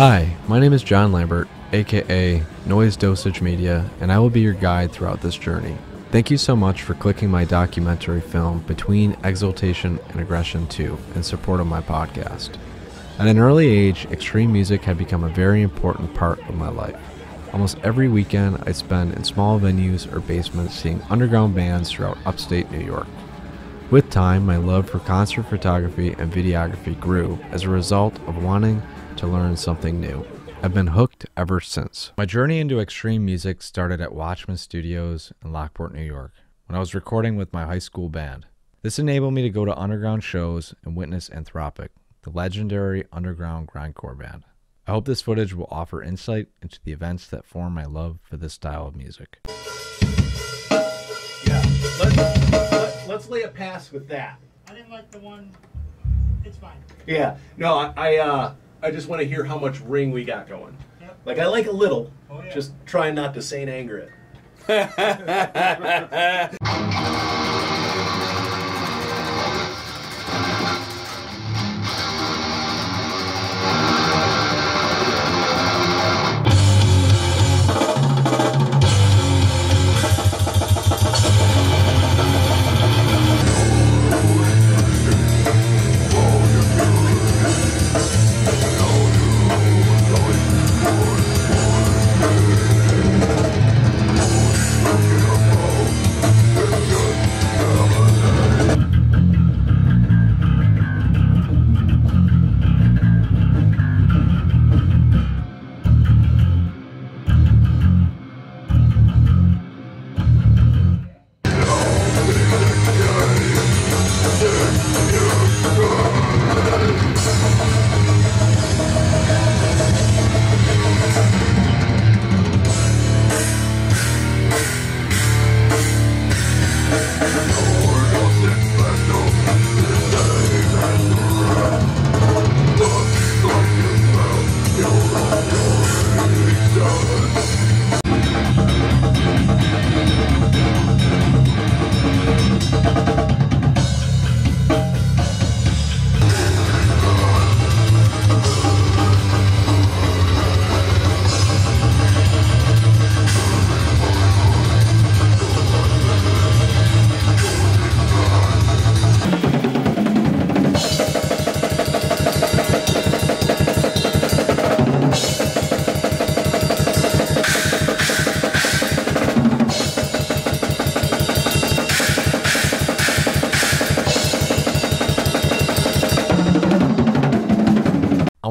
Hi, my name is Jon Lambert, aka Noise Dosage Media, and I will be your guide throughout this journey. Thank you so much for clicking my documentary film Between Exultation and Aggression 2 in support of my podcast. At an early age, extreme music had become a very important part of my life. Almost every weekend I spend in small venues or basements seeing underground bands throughout upstate New York. With time, my love for concert photography and videography grew as a result of wanting to learn something new. I've been hooked ever since. My journey into extreme music started at Watchmen Studios in Lockport, New York, when I was recording with my high school band. This enabled me to go to underground shows and witness Anthropic, the legendary underground grindcore band. I hope this footage will offer insight into the events that form my love for this style of music. Yeah, let's, let, let's lay a pass with that. I didn't like the one. It's fine. Yeah, no, I, I, uh, I just want to hear how much ring we got going. Yep. Like I like a little, Oh, yeah. just trying not to St. Anger it.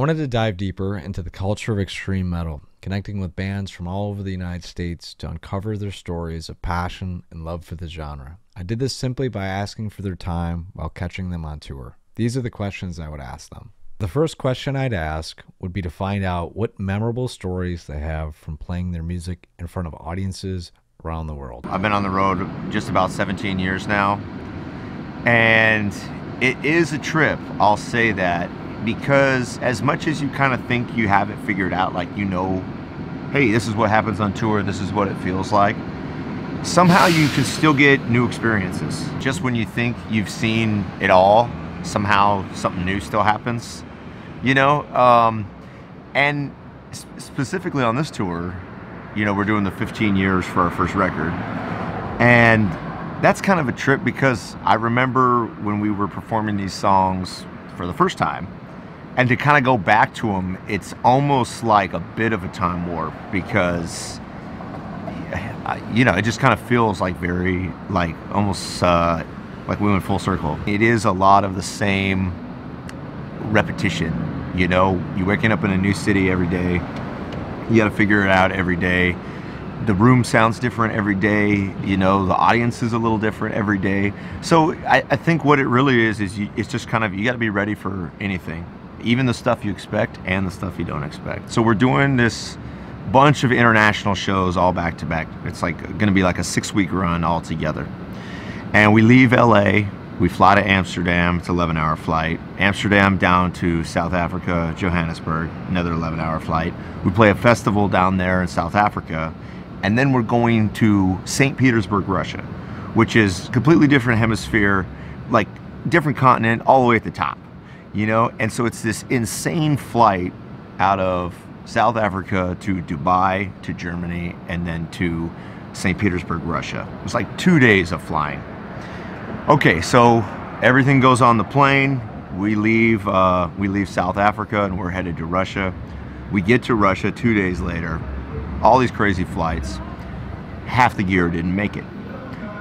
wanted to dive deeper into the culture of extreme metal, connecting with bands from all over the United States to uncover their stories of passion and love for the genre. I did this simply by asking for their time while catching them on tour. These are the questions I would ask them. The first question I'd ask would be to find out what memorable stories they have from playing their music in front of audiences around the world. I've been on the road just about 17 years now. And it is a trip, I'll say that, because as much as you kind of think you have it figured out, like you know, hey, this is what happens on tour, this is what it feels like, somehow you can still get new experiences. Just when you think you've seen it all, somehow something new still happens, you know? Um, and s- specifically on this tour, you know, we're doing the 15 years for our first record. And that's kind of a trip because I remember when we were performing these songs for the first time, and to kind of go back to them, it's almost like a bit of a time warp because, you know, it just kind of feels like very, like almost uh, like we went full circle. It is a lot of the same repetition. You know, you're waking up in a new city every day. You got to figure it out every day. The room sounds different every day. You know, the audience is a little different every day. So I, I think what it really is is you, it's just kind of you got to be ready for anything, even the stuff you expect and the stuff you don't expect. So we're doing this bunch of international shows all back to back. It's like going to be like a six week run all together. And we leave LA, we fly to Amsterdam, it's an 11 hour flight. Amsterdam down to South Africa, Johannesburg, another 11 hour flight. We play a festival down there in South Africa. And then we're going to St. Petersburg, Russia, which is completely different hemisphere, like different continent, all the way at the top, you know? And so it's this insane flight out of South Africa to Dubai to Germany and then to St. Petersburg, Russia. It was like two days of flying. Okay, so everything goes on the plane. We leave, uh, we leave South Africa and we're headed to Russia. We get to Russia two days later. All these crazy flights. Half the gear didn't make it.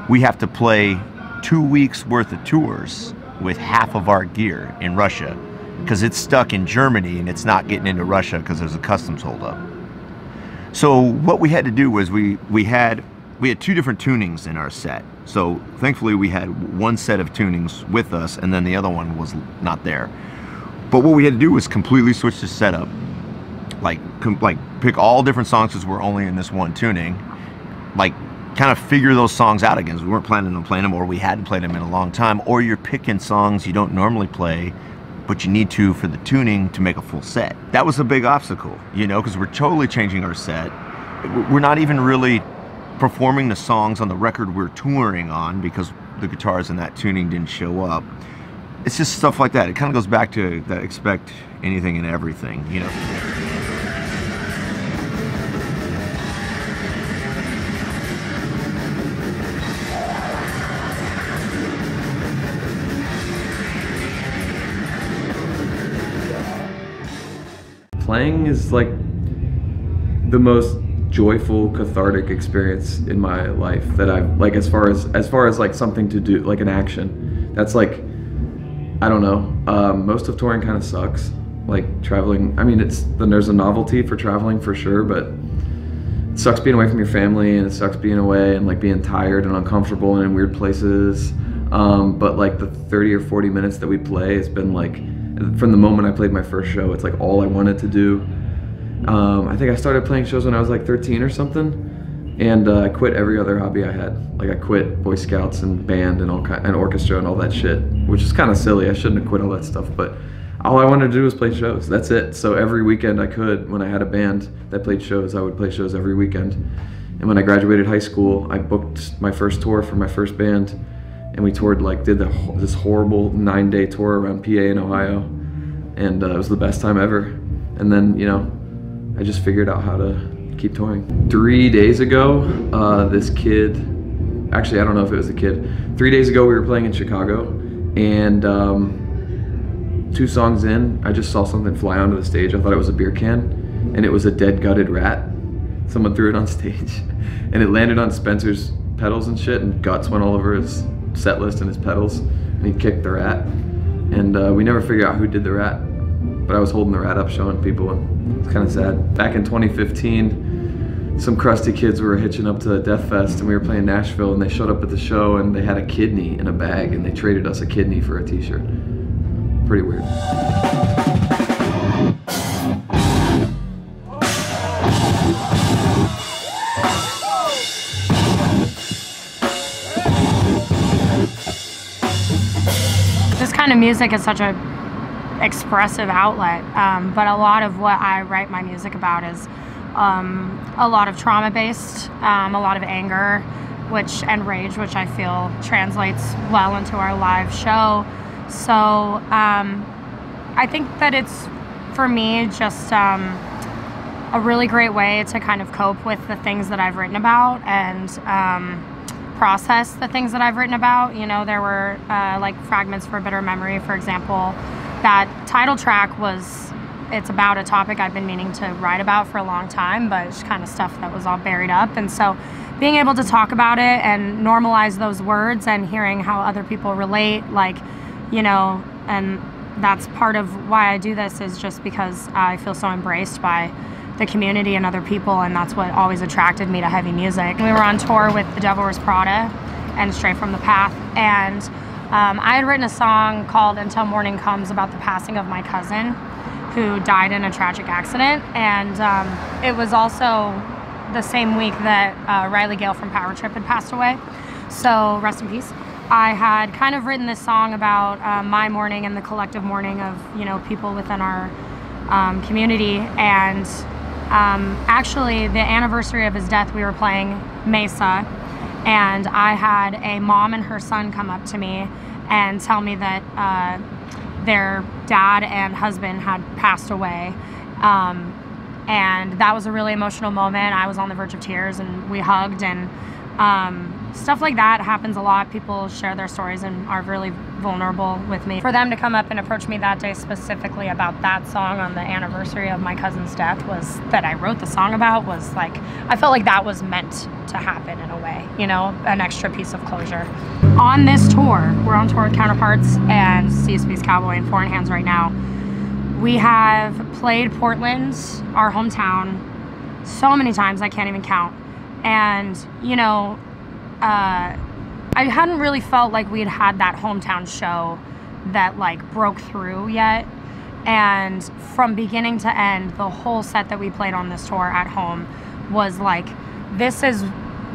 We have to play two weeks worth of tours with half of our gear in Russia because it's stuck in Germany and it's not getting into Russia because there's a customs holdup. So what we had to do was we we had we had two different tunings in our set. So thankfully we had one set of tunings with us and then the other one was not there. But what we had to do was completely switch the setup. Like like pick all different songs because we're only in this one tuning. Like kind of figure those songs out again. We weren't planning on playing them or we hadn't played them in a long time or you're picking songs you don't normally play but you need to for the tuning to make a full set. That was a big obstacle, you know, because we're totally changing our set. We're not even really performing the songs on the record we're touring on because the guitars in that tuning didn't show up. It's just stuff like that. It kind of goes back to that expect anything and everything, you know. Playing is like the most joyful cathartic experience in my life that I've like as far as as far as like something to do like an action. That's like I don't know. Um, most of touring kind of sucks. Like traveling I mean it's then there's a novelty for traveling for sure but it sucks being away from your family and it sucks being away and like being tired and uncomfortable and in weird places. Um, but like the 30 or 40 minutes that we play has been like from the moment I played my first show it's like all I wanted to do um, I think I started playing shows when I was like 13 or something, and uh, I quit every other hobby I had. Like I quit Boy Scouts and band and all kind and orchestra and all that shit, which is kind of silly. I shouldn't have quit all that stuff, but all I wanted to do was play shows. That's it. So every weekend I could, when I had a band that played shows, I would play shows every weekend. And when I graduated high school, I booked my first tour for my first band, and we toured like did the, this horrible nine-day tour around PA in Ohio, and uh, it was the best time ever. And then you know I just figured out how to keep touring. Three days ago, uh, this kid, actually I don't know if it was a kid, three days ago we were playing in Chicago and um, two songs in, I just saw something fly onto the stage. I thought it was a beer can and it was a dead gutted rat. Someone threw it on stage and it landed on Spencer's pedals and shit and guts went all over his set list and his pedals and he kicked the rat. And uh, we never figured out who did the rat but I was holding the rat up showing people and it's kind of sad. Back in 2015, some crusty kids were hitching up to Deathfest and we were playing Nashville and they showed up at the show and they had a kidney in a bag and they traded us a kidney for a t-shirt. Pretty weird. Kind of music is such a expressive outlet. Um, but a lot of what I write my music about is um, a lot of trauma based, um, a lot of anger, which and rage, which I feel translates well into our live show. So um, I think that it's for me just um, a really great way to kind of cope with the things that I've written about and um, process the things that I've written about. You know, there were uh, like fragments for a bitter memory, for example that title track was it's about a topic I've been meaning to write about for a long time, but it's kind of stuff that was all buried up. And so being able to talk about it and normalize those words and hearing how other people relate, like, you know, and that's part of why I do this is just because I feel so embraced by the community and other people, and that's what always attracted me to heavy music. We were on tour with The Devil Wears Prada and Stray from the Path, and um, I had written a song called Until Morning Comes about the passing of my cousin who died in a tragic accident. And um, it was also the same week that uh, Riley Gale from Power Trip had passed away. So rest in peace. I had kind of written this song about uh, my mourning and the collective mourning of you know people within our um, community. And um, actually, the anniversary of his death, we were playing Mesa, and I had a mom and her son come up to me and tell me that uh, their dad and husband had passed away Um, and that was a really emotional moment. I was on the verge of tears, and we hugged, and um, stuff like that happens a lot. People share their stories and are really vulnerable with me. For them to come up and approach me that day specifically about that song on the anniversary of my cousin's death was that I wrote the song about was like I felt like that was meant to happen in a way, you know, an extra piece of closure. On this tour, we're on tour with Counterparts and CSB's Cowboy and Foreign Hands right now. We have played Portland, our hometown, so many times I can't even count. And, you know, uh, I hadn't really felt like we had had that hometown show that like broke through yet. And from beginning to end, the whole set that we played on this tour at home was like, this is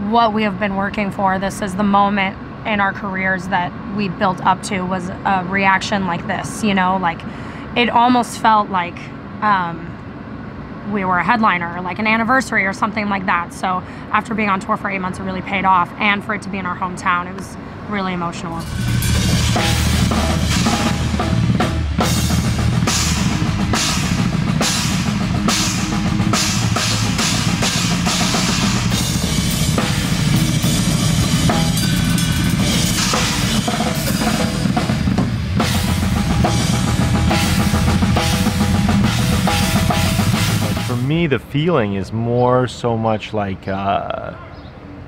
what we have been working for. This is the moment in our careers that we built up to was a reaction like this, you know, like it almost felt like um, we were a headliner, like an anniversary or something like that. So after being on tour for eight months, it really paid off. And for it to be in our hometown, it was really emotional. The feeling is more so much like uh,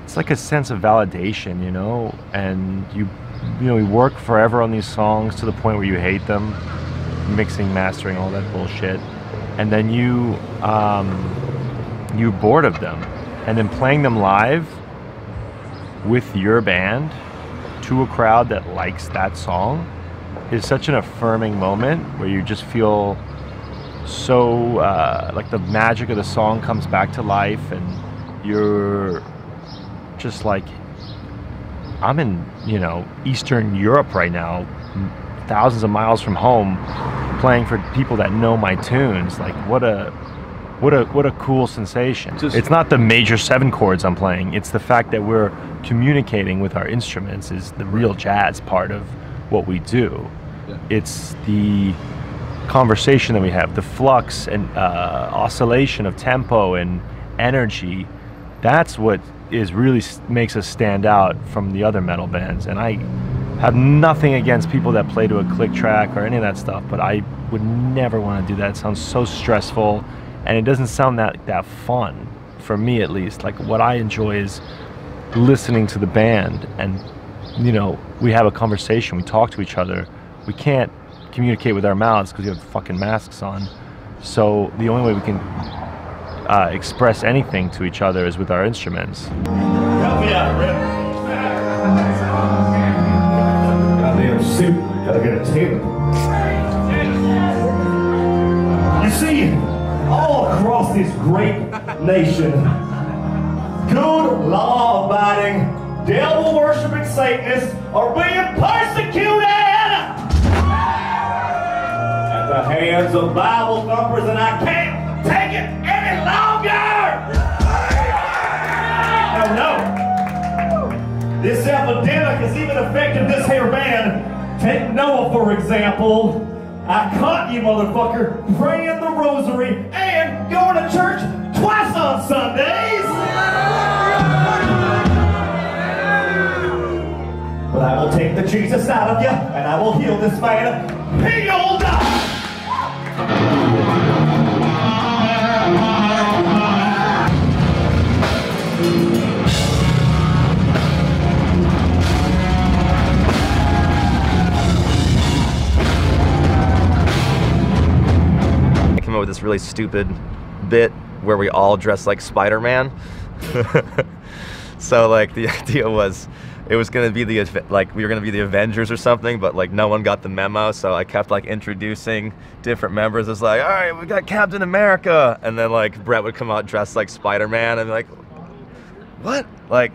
it's like a sense of validation you know? And you you know you work forever on these songs to the point where you hate them mixing mastering all that bullshit. And then you um, you bored of them. And then playing them live with your band to a crowd that likes that song is such an affirming moment where you just feel so uh, like the magic of the song comes back to life and you're just like i'm in you know eastern europe right now thousands of miles from home playing for people that know my tunes. Like what a what a what a cool sensation. Just- it's not the major seven chords i'm playing. It's the fact that we're communicating with our instruments is the real jazz part of what we do. Yeah. it's the conversation that we have, the flux and uh, oscillation of tempo and energy, that's what is really makes us stand out from the other metal bands. And I have nothing against people that play to a click track or any of that stuff, but I would never want to do that. It sounds so stressful, and it doesn't sound that that fun for me at least. Like what I enjoy is listening to the band and you know we have a conversation we talk to each other we can't communicate with our mouths because we have fucking masks on so the only way we can uh, express anything to each other is with our instruments. Goddamn suit. Gotta get a tailor. You see, all across this great nation, good, law abiding, devil worshiping Satanists are being persecuted the hands of Bible thumpers, and I can't take it any longer! No, no. This epidemic has even affected this here band. Take Noah, for example. I caught you, motherfucker, praying the rosary and going to church twice on Sundays. But I will take the Jesus out of you, and I will heal this man. Healed! I came up with this really stupid bit where we all dress like Spider-Man. so like the idea was it was gonna be the like we were gonna be the Avengers or something, but like no one got the memo. So I kept like introducing different members. It's like, all right, we got Captain America, and then like Brett would come out dressed like Spider-Man, and be like, what? Like,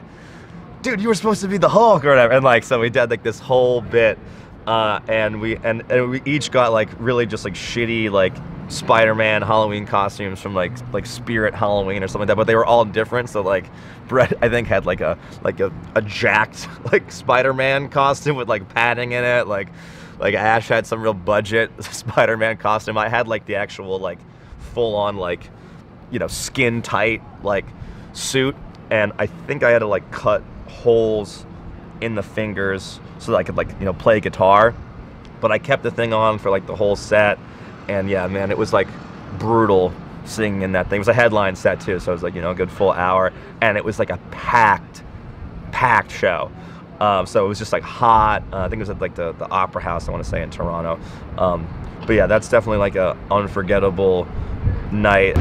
dude, you were supposed to be the Hulk or whatever. And like, so we did like this whole bit, uh, and we and, and we each got like really just like shitty like Spider-Man Halloween costumes from like like Spirit Halloween or something like that. But they were all different. So like, Brett I think had like a like a, a jacked like Spider-Man costume with like padding in it. Like like Ash had some real budget Spider-Man costume. I had like the actual like full on like, you know, skin tight like suit, and I think I had to like cut holes in the fingers so that I could like you know play guitar. But I kept the thing on for like the whole set, and yeah, man, it was like brutal singing in that thing. It was a headline set too, so it was like you know a good full hour, and it was like a packed, packed show. Um, so it was just like hot. Uh, I think it was at like the, the Opera House, I want to say, in Toronto. Um, but yeah, that's definitely like a unforgettable night.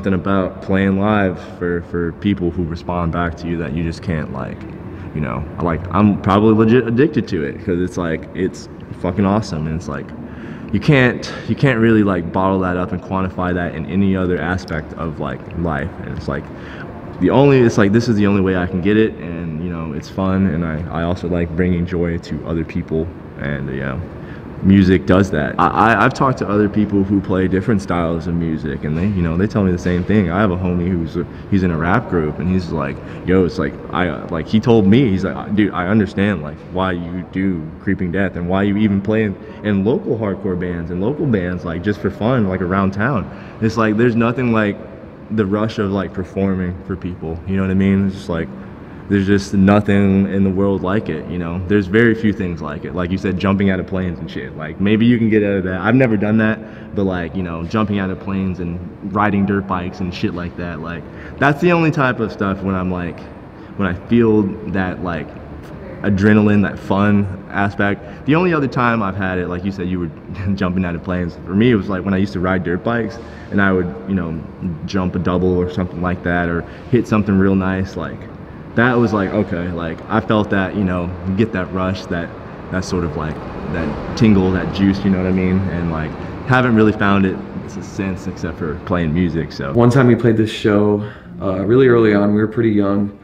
Something about playing live for for people who respond back to you that you just can't like you know like i'm probably legit addicted to it because it's like it's fucking awesome. And it's like you can't you can't really like bottle that up and quantify that in any other aspect of like life. And it's like the only it's like this is the only way i can get it. And you know it's fun. And i i also like bringing joy to other people. And know music does that. I, I, I've talked to other people who play different styles of music, and they, you know, they tell me the same thing. I have a homie who's a, he's in a rap group, and he's like, "Yo, it's like I like." He told me, he's like, "Dude, I understand like why you do Creeping Death and why you even play in, in local hardcore bands and local bands like just for fun, like around town. It's like there's nothing like the rush of like performing for people. You know what I mean? It's just like." There's just nothing in the world like it you know? There's very few things like it. Like you said jumping out of planes and shit. Like maybe you can get out of that. I've never done that but like you know jumping out of planes and riding dirt bikes and shit like that like that's the only type of stuff when i'm like when i feel that like adrenaline that fun aspect. The only other time i've had it like you said you were jumping out of planes. For me it was like when i used to ride dirt bikes and i would you know jump a double or something like that or hit something real nice like that was like okay like i felt that you know get that rush that that sort of like that tingle that juice you know what i mean? And like haven't really found it since except for playing music so. One time we played this show uh, really early on we were pretty young.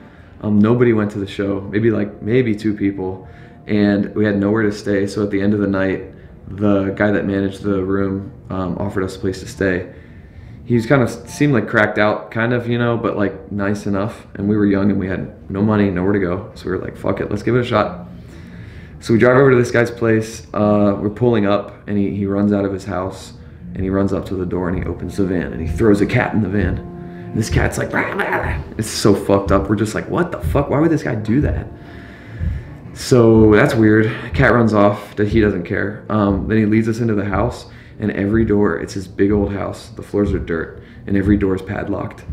Um, nobody went to the show maybe like maybe two people. And we had nowhere to stay so at the end of the night the guy that managed the room um, offered us a place to stay he was kind of seemed like cracked out kind of you know but like nice enough. And we were young and we had no money nowhere to go. So we were like fuck it let's give it a shot. So we drive over to this guy's place uh, we're pulling up and he, he runs out of his house and he runs up to the door and he opens the van and he throws a cat in the van. And this cat's like blah, blah. it's so fucked up. We're just like what the fuck? Why would this guy do that? So that's weird. Cat runs off that he doesn't care. Um, then he leads us into the house and every door it's this big old house. The floors are dirt and every door is padlocked.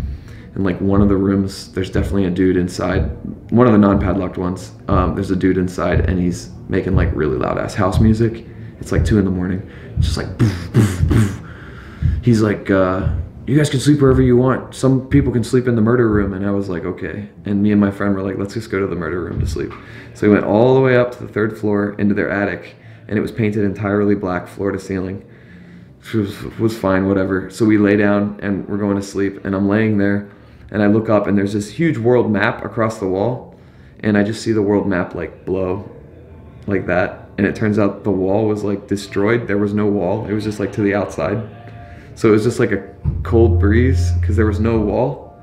And like one of the rooms there's definitely a dude inside. One of the non-padlocked ones um, there's a dude inside and he's making like really loud ass house music. It's like two in the morning. It's just like he's like uh, you guys can sleep wherever you want. Some people can sleep in the murder room. And i was like okay. And me and my friend were like let's just go to the murder room to sleep. So we went all the way up to the third floor into their attic and it was painted entirely black floor to ceiling was, was fine, whatever. So we lay down and we're going to sleep. And I'm laying there and I look up and there's this huge world map across the wall. And I just see the world map like blow like that. And it turns out the wall was like destroyed. There was no wall, it was just like to the outside. So it was just like a cold breeze because there was no wall.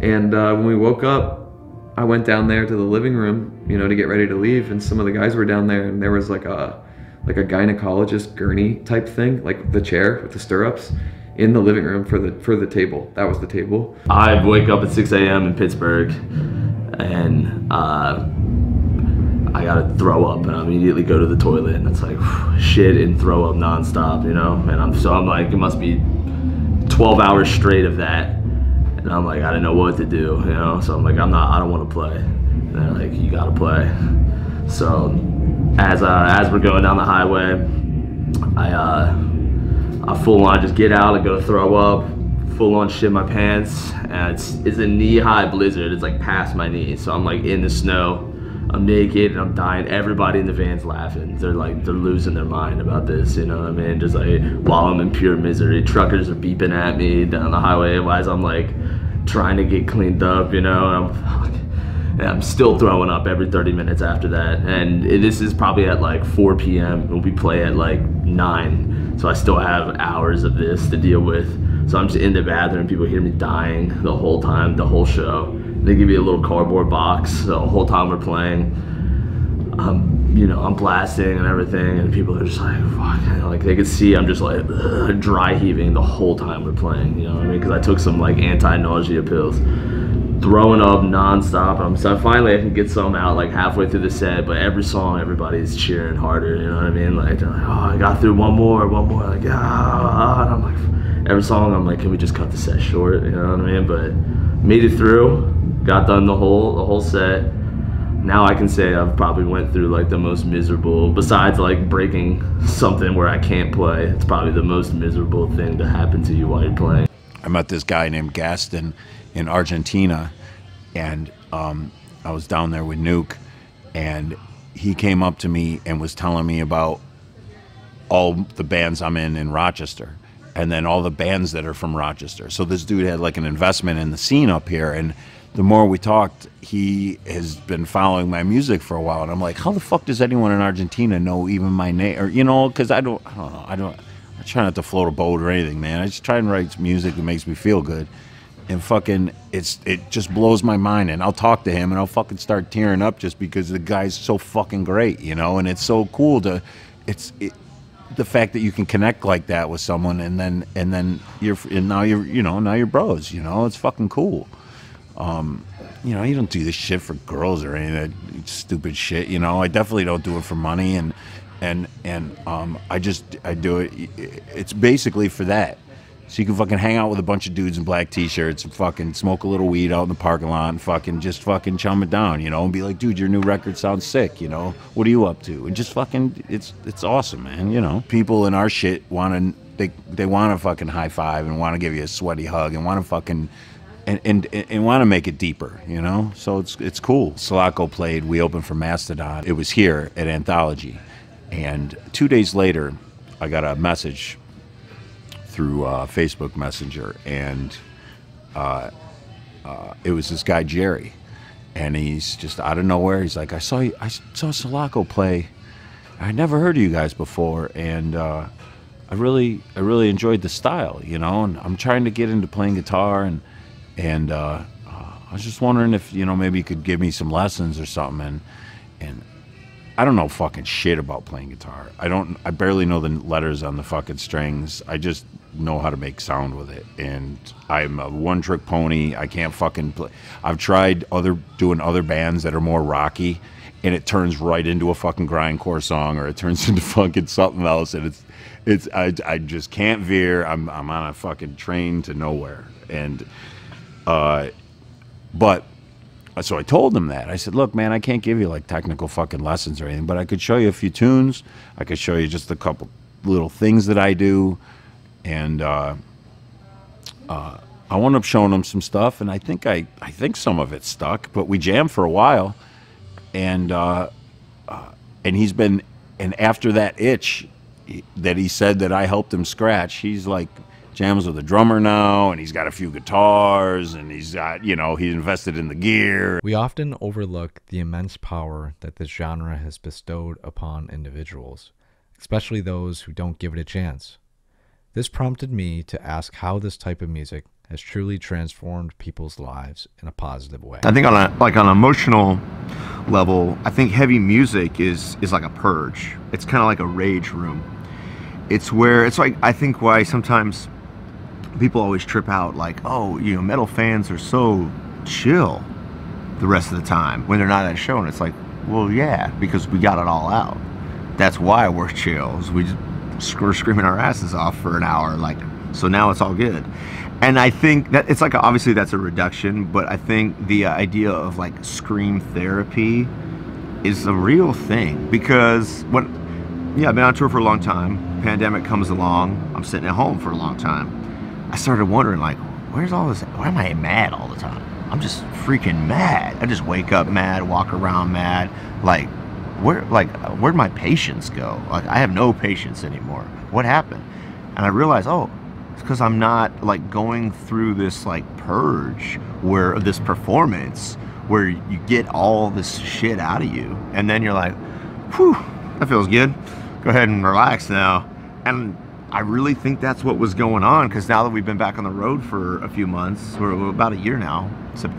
And uh, when we woke up, I went down there to the living room, you know, to get ready to leave. And some of the guys were down there and there was like a like a gynecologist gurney type thing, like the chair with the stirrups in the living room for the for the table. That was the table. I wake up at 6 a.m. in Pittsburgh, and uh, I gotta throw up, and I immediately go to the toilet, and it's like shit and throw up nonstop, you know. And I'm so I'm like, it must be 12 hours straight of that, and I'm like, I don't know what to do, you know. So I'm like, I'm not, I don't want to play. And they're like, you gotta play. So as uh, as we're going down the highway, I uh, I full on just get out and go throw up, full on shit my pants, and it's it's a knee high blizzard. It's like past my knees, so I'm like in the snow. I'm naked and I'm dying. Everybody in the van's laughing. They're like they're losing their mind about this, you know what I mean? Just like while I'm in pure misery. Truckers are beeping at me down the highway as I'm like trying to get cleaned up, you know. And I'm and I'm still throwing up every 30 minutes after that. And this is probably at like 4 p.m. We play at like 9. So I still have hours of this to deal with. So I'm just in the bathroom. People hear me dying the whole time, the whole show. They give me a little cardboard box the whole time we're playing. I'm, you know, I'm blasting and everything, and people are just like, fuck, like they could see I'm just like dry heaving the whole time we're playing. You know what I mean? Because I took some like anti-nausea pills throwing up nonstop. I'm so finally I can get some out like halfway through the set, but every song everybody's cheering harder. You know what I mean? Like, like oh, I got through one more, one more. Like ah, and I'm like every song I'm like, can we just cut the set short? You know what I mean? But made it through, got done the whole the whole set. Now I can say I've probably went through like the most miserable, besides like breaking something where I can't play. It's probably the most miserable thing to happen to you while you're playing. I met this guy named Gaston in Argentina, and um, I was down there with Nuke, and he came up to me and was telling me about all the bands I'm in in Rochester, and then all the bands that are from Rochester. So this dude had like an investment in the scene up here, and the more we talked, he has been following my music for a while, and I'm like, how the fuck does anyone in Argentina know even my name, or you know, because I don't, I don't know, I don't. I try not to float a boat or anything, man. I just try and write music that makes me feel good and fucking it's it just blows my mind and I'll talk to him and I'll fucking start tearing up just because the guy's so fucking great, you know, and it's so cool to it's it, the fact that you can connect like that with someone and then and then you're and now you're you know now you're bros, you know, it's fucking cool. Um, you know, you don't do this shit for girls or any of that stupid shit, you know. I definitely don't do it for money and and and um, I just I do it it's basically for that so you can fucking hang out with a bunch of dudes in black t-shirts and fucking smoke a little weed out in the parking lot and fucking just fucking chum it down, you know, and be like, dude, your new record sounds sick, you know. What are you up to? And just fucking, it's it's awesome, man. You know, people in our shit want to they they want to fucking high five and want to give you a sweaty hug and want to fucking and and, and want to make it deeper, you know. So it's it's cool. Sulaco played. We opened for Mastodon. It was here at Anthology, and two days later, I got a message through uh, Facebook Messenger, and uh, uh, it was this guy Jerry, and he's just out of nowhere. He's like, "I saw you, I saw Sulaco play. I never heard of you guys before, and uh, I really, I really enjoyed the style, you know. And I'm trying to get into playing guitar, and and uh, I was just wondering if you know maybe you could give me some lessons or something, and and." I don't know fucking shit about playing guitar. I don't. I barely know the letters on the fucking strings. I just know how to make sound with it. And I'm a one trick pony. I can't fucking play. I've tried other doing other bands that are more rocky, and it turns right into a fucking grindcore song, or it turns into fucking something else, and it's it's I, I just can't veer. I'm I'm on a fucking train to nowhere, and uh, but. So I told him that. I said, "Look, man, I can't give you like technical fucking lessons or anything, but I could show you a few tunes. I could show you just a couple little things that I do and uh, uh, I wound up showing him some stuff, and I think I, I think some of it stuck. But we jammed for a while, and uh, uh and he's been, and after that itch that he said that I helped him scratch, he's like jams with a drummer now, and he's got a few guitars, and he's got you know he's invested in the gear. We often overlook the immense power that this genre has bestowed upon individuals, especially those who don't give it a chance. This prompted me to ask how this type of music has truly transformed people's lives in a positive way. I think on a like on an emotional level, I think heavy music is is like a purge. It's kind of like a rage room. It's where it's like I think why sometimes people always trip out like, "Oh, you know, metal fans are so chill the rest of the time when they're not at a show." And it's like, well, yeah, because we got it all out. That's why we're chills. We just we're screaming our asses off for an hour, like so. Now it's all good. And I think that it's like obviously that's a reduction, but I think the uh, idea of like scream therapy is a real thing because when yeah, I've been on tour for a long time. Pandemic comes along. I'm sitting at home for a long time. I started wondering like, where's all this? Why am I mad all the time? I'm just freaking mad. I just wake up mad, walk around mad. Like, where like where'd my patience go? Like I have no patience anymore. What happened? And I realized, oh, it's because I'm not like going through this like purge where this performance where you get all this shit out of you, and then you're like, whew, that feels good. Go ahead and relax now. And I really think that's what was going on because now that we've been back on the road for a few months, we're about a year now,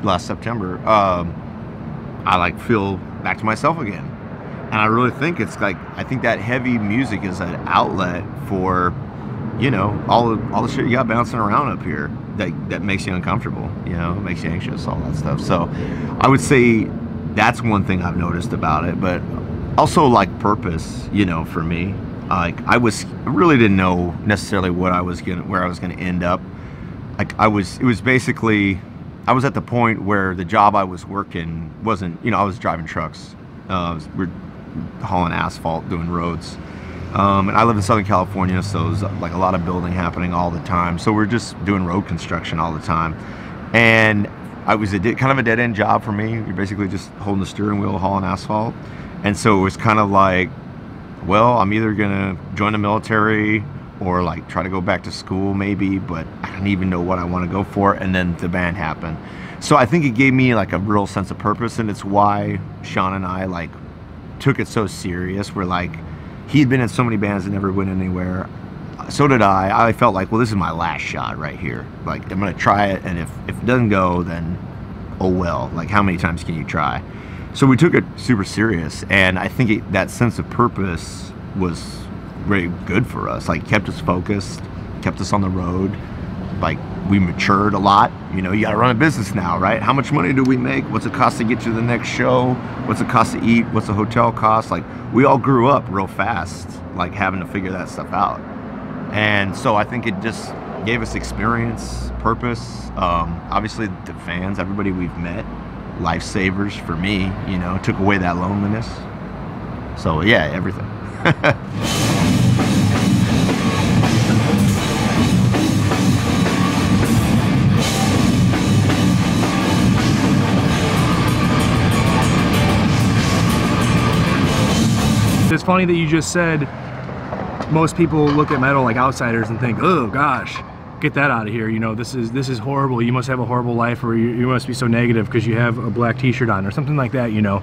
last September, um, I like feel back to myself again. And I really think it's like, I think that heavy music is an outlet for, you know, all the, all the shit you got bouncing around up here that, that makes you uncomfortable, you know, makes you anxious, all that stuff. So I would say that's one thing I've noticed about it, but also like purpose, you know, for me. Like I was really didn't know necessarily what I was gonna where I was gonna end up. Like I was it was basically I was at the point where the job I was working wasn't you know I was driving trucks. Uh, we're hauling asphalt, doing roads. Um, and I live in Southern California, so there's like a lot of building happening all the time. So we're just doing road construction all the time. And I was a kind of a dead end job for me. You're basically just holding the steering wheel, hauling asphalt. And so it was kind of like, well, I'm either gonna join the military or like try to go back to school maybe, but I don't even know what I want to go for. And then the band happened. So I think it gave me like a real sense of purpose, and it's why Sean and I like took it so serious. We're like, he'd been in so many bands that never went anywhere. So did I. I felt like, well, this is my last shot right here. Like, I'm gonna try it, and if if it doesn't go, then oh well. Like, how many times can you try? So we took it super serious, and I think it, that sense of purpose was very good for us. Like, kept us focused, kept us on the road. Like, we matured a lot. You know, you got to run a business now, right? How much money do we make? What's it cost to get you to the next show? What's it cost to eat? What's the hotel cost? Like, we all grew up real fast, like having to figure that stuff out. And so I think it just gave us experience, purpose. Um, obviously, the fans, everybody we've met, lifesavers for me, you know, took away that loneliness. So, yeah, everything. It's funny that you just said most people look at metal like outsiders and think, oh gosh, get that out of here. You know, this is this is horrible. You must have a horrible life, or you, you must be so negative because you have a black T-shirt on, or something like that. You know,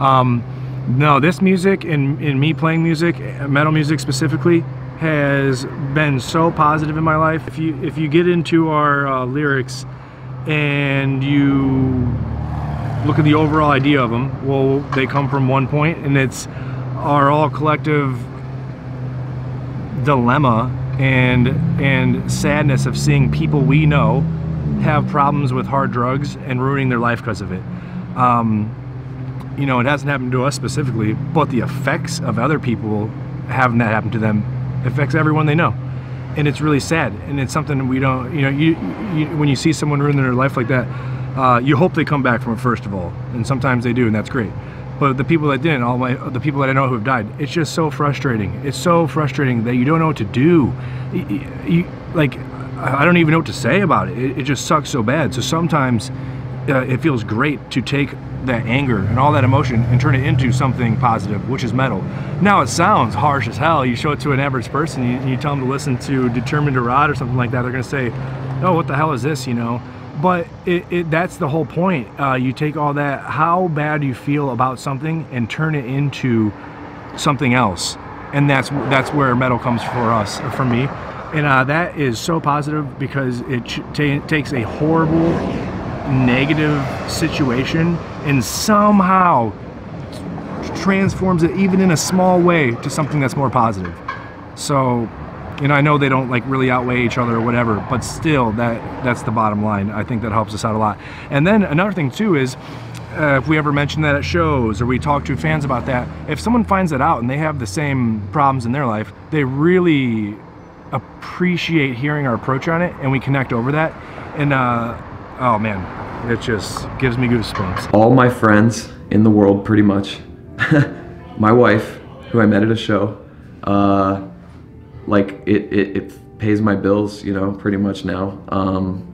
um, no, this music and, and me playing music, metal music specifically, has been so positive in my life. If you if you get into our uh, lyrics and you look at the overall idea of them, well, they come from one point, and it's our all collective dilemma and and sadness of seeing people we know have problems with hard drugs and ruining their life because of it. Um, you know, it hasn't happened to us specifically, but the effects of other people having that happen to them affects everyone they know. And it's really sad. And it's something we don't, you know, you, you when you see someone ruin their life like that, uh, you hope they come back from it first of all. And sometimes they do, and that's great. But the people that didn't, all my the people that I know who have died, it's just so frustrating. It's so frustrating that you don't know what to do. You, you, like, I don't even know what to say about it. It, it just sucks so bad. So sometimes uh, it feels great to take that anger and all that emotion and turn it into something positive, which is metal. Now it sounds harsh as hell. You show it to an average person, you, you tell them to listen to Determined to Rot or something like that. They're gonna say, "Oh, what the hell is this?" You know but it, it, that's the whole point. Uh, you take all that how bad you feel about something and turn it into something else. And that's that's where metal comes for us for me. And uh, that is so positive because it takes a horrible negative situation and somehow transforms it even in a small way to something that's more positive. So and I know they don't like really outweigh each other or whatever, but still that that's the bottom line. I think that helps us out a lot. And then another thing too is uh, if we ever mention that at shows or we talk to fans about that, if someone finds it out and they have the same problems in their life, they really appreciate hearing our approach on it and we connect over that. And uh, oh man, it just gives me goosebumps. all my friends in the world pretty much my wife who i met at a show uh, like it, it, it pays my bills you know pretty much now. Um,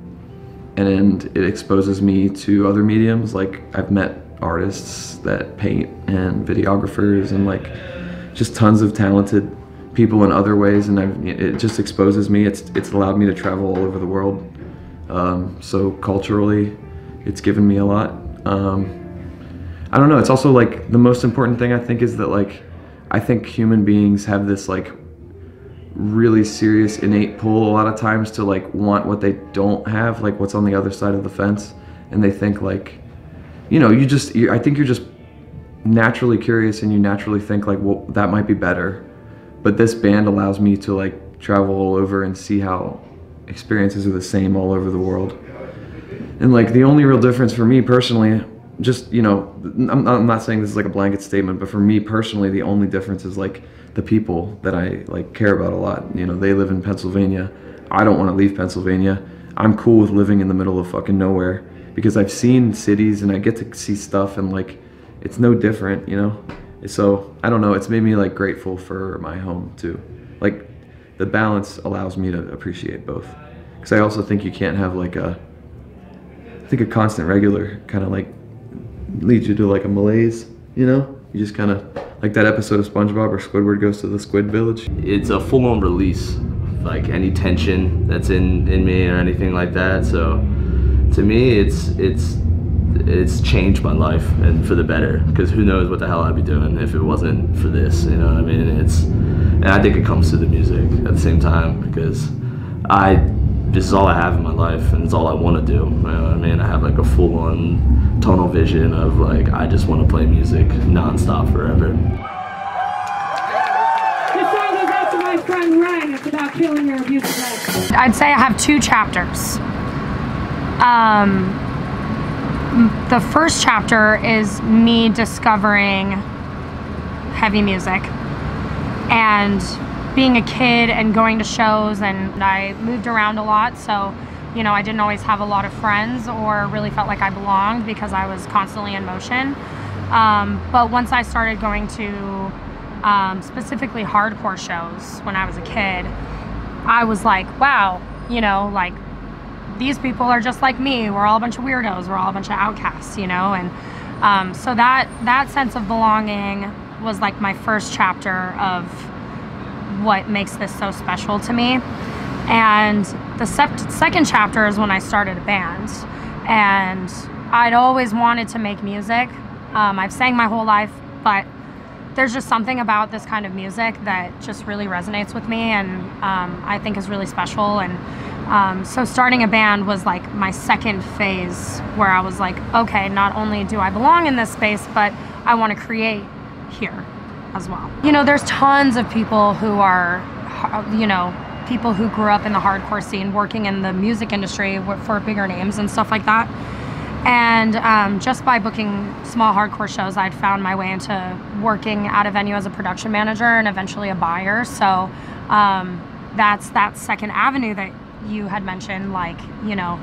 and it exposes me to other mediums. Like i've met artists that paint and videographers and like just tons of talented people in other ways. And I've, it just exposes me. It's it's allowed me to travel all over the world. Um, so culturally it's given me a lot. Um, I don't know. It's also like the most important thing I think is that like I think human beings have this like really serious innate pull a lot of times to like want what they don't have, like what's on the other side of the fence, and they think like, you know, you just you, I think you're just naturally curious and you naturally think like, well, that might be better, but this band allows me to like travel all over and see how experiences are the same all over the world. And like the only real difference for me personally, just you know, I'm, I'm not saying this is like a blanket statement, but for me personally, the only difference is like the people that I like care about a lot. You know, they live in Pennsylvania. I don't want to leave Pennsylvania. I'm cool with living in the middle of fucking nowhere because I've seen cities and I get to see stuff and like it's no different, you know. So I don't know. It's made me like grateful for my home too. Like the balance allows me to appreciate both. Because I also think you can't have like a I think a constant regular kind of like leads you to like a malaise, you know? You just kind of like that episode of SpongeBob where Squidward goes to the Squid Village. It's a full-on release, like any tension that's in in me or anything like that. So to me, it's it's it's changed my life and for the better. Because who knows what the hell I'd be doing if it wasn't for this. You know what I mean? It's and I think it comes to the music at the same time because I this is all I have in my life and it's all I want to do. You know what I mean? I have like a full on tunnel vision of like, I just want to play music nonstop forever. This song goes out my friend Ryan. It's about killing your abusive ex. I'd say I have two chapters. Um, the first chapter is me discovering heavy music and being a kid and going to shows and I moved around a lot so you know I didn't always have a lot of friends or really felt like I belonged because I was constantly in motion. Um, but once I started going to um, specifically hardcore shows when I was a kid I was like wow you know like these people are just like me. We're all a bunch of weirdos. We're all a bunch of outcasts you know? And um, so that that sense of belonging was like my first chapter of what makes this so special to me. And the second chapter is when I started a band. And I'd always wanted to make music. Um, I've sang my whole life, but there's just something about this kind of music that just really resonates with me and um, I think is really special. And um, so starting a band was like my second phase where I was like, okay, not only do I belong in this space, but I want to create here as well. You know, there's tons of people who are, you know, people who grew up in the hardcore scene working in the music industry for bigger names and stuff like that. And um, just by booking small hardcore shows, I'd found my way into working at a venue as a production manager and eventually a buyer. So um, that's that second avenue that you had mentioned. Like, you know,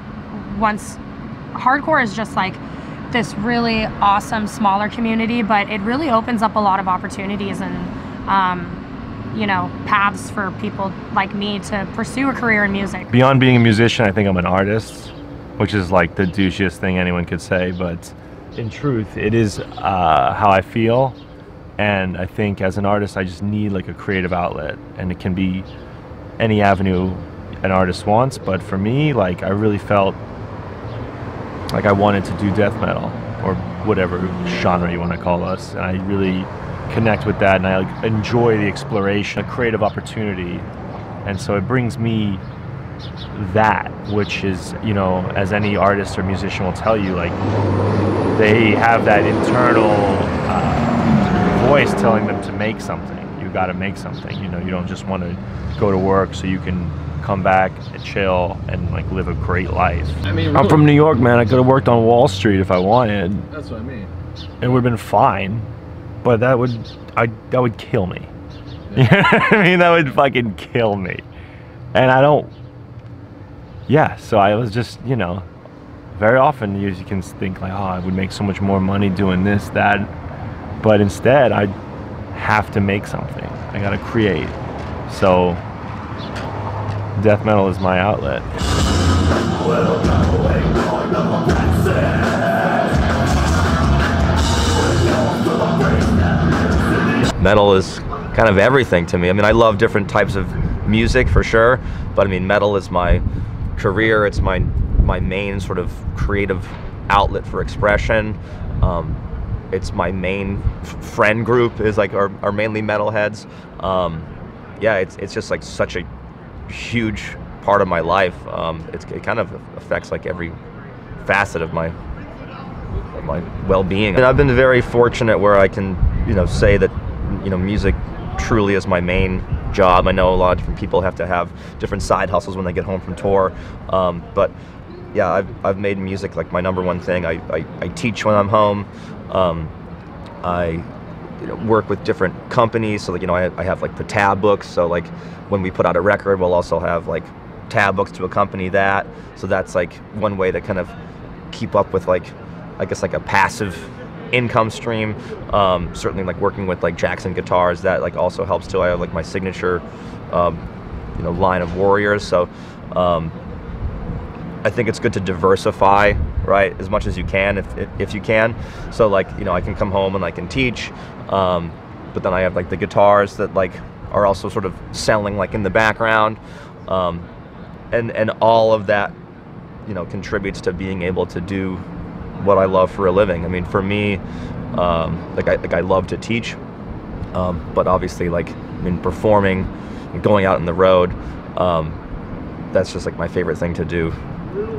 once hardcore is just like this really awesome smaller community, but it really opens up a lot of opportunities and, um, you know, paths for people like me to pursue a career in music. Beyond being a musician, I think I'm an artist, which is like the douchiest thing anyone could say, but in truth, it is uh, how I feel. And I think as an artist, I just need like a creative outlet, and it can be any avenue an artist wants. But for me, like I really felt like I wanted to do death metal or whatever genre you want to call us, and I really connect with that, and I like, enjoy the exploration, a creative opportunity, and so it brings me that, which is you know, as any artist or musician will tell you, like they have that internal uh, voice telling them to make something. You you got to make something. You know, you don't just want to go to work so you can come back and chill and like live a great life. I mean, I'm from New York, man. I could have worked on Wall Street if I wanted. That's what I mean. It would have been fine, but that would I that would kill me. You know I mean? That would fucking kill me. And I don't. Yeah, so I was just you know, very often you, you can think like, oh, I would make so much more money doing this, that, but instead I have to make something. I gotta create. So death metal is my outlet. metal is kind of everything to me. I mean, I love different types of music for sure, but I mean, metal is my career. It's my my main sort of creative outlet for expression. Um, it's my main friend group is like are, are mainly metalheads. Um, yeah, it's it's just like such a huge part of my life. Um, it's, it kind of affects like every facet of my of my well-being. And I've been very fortunate where I can, you know, say that, you know, music truly is my main job. I know a lot of different people have to have different side hustles when they get home from tour, um, but yeah, I've, I've made music like my number one thing. I, I, I teach when I'm home. Um, I you know, work with different companies. So like, you know, I, I have like the tab books. So like when we put out a record, we'll also have like tab books to accompany that. So that's like one way to kind of keep up with like, I guess like a passive income stream. Um, certainly like working with like Jackson guitars, that like also helps too. I have like my signature, um, you know, line of Warriors. So um, I think it's good to diversify, right, as much as you can, if, if, you can. So like, you know, I can come home and I can teach, um, but then I have like the guitars that like are also sort of selling like in the background, um, and and all of that, you know, contributes to being able to do what I love for a living. I mean, for me, um, like I like I love to teach, um, but obviously like I mean performing, going out on the road, um, that's just like my favorite thing to do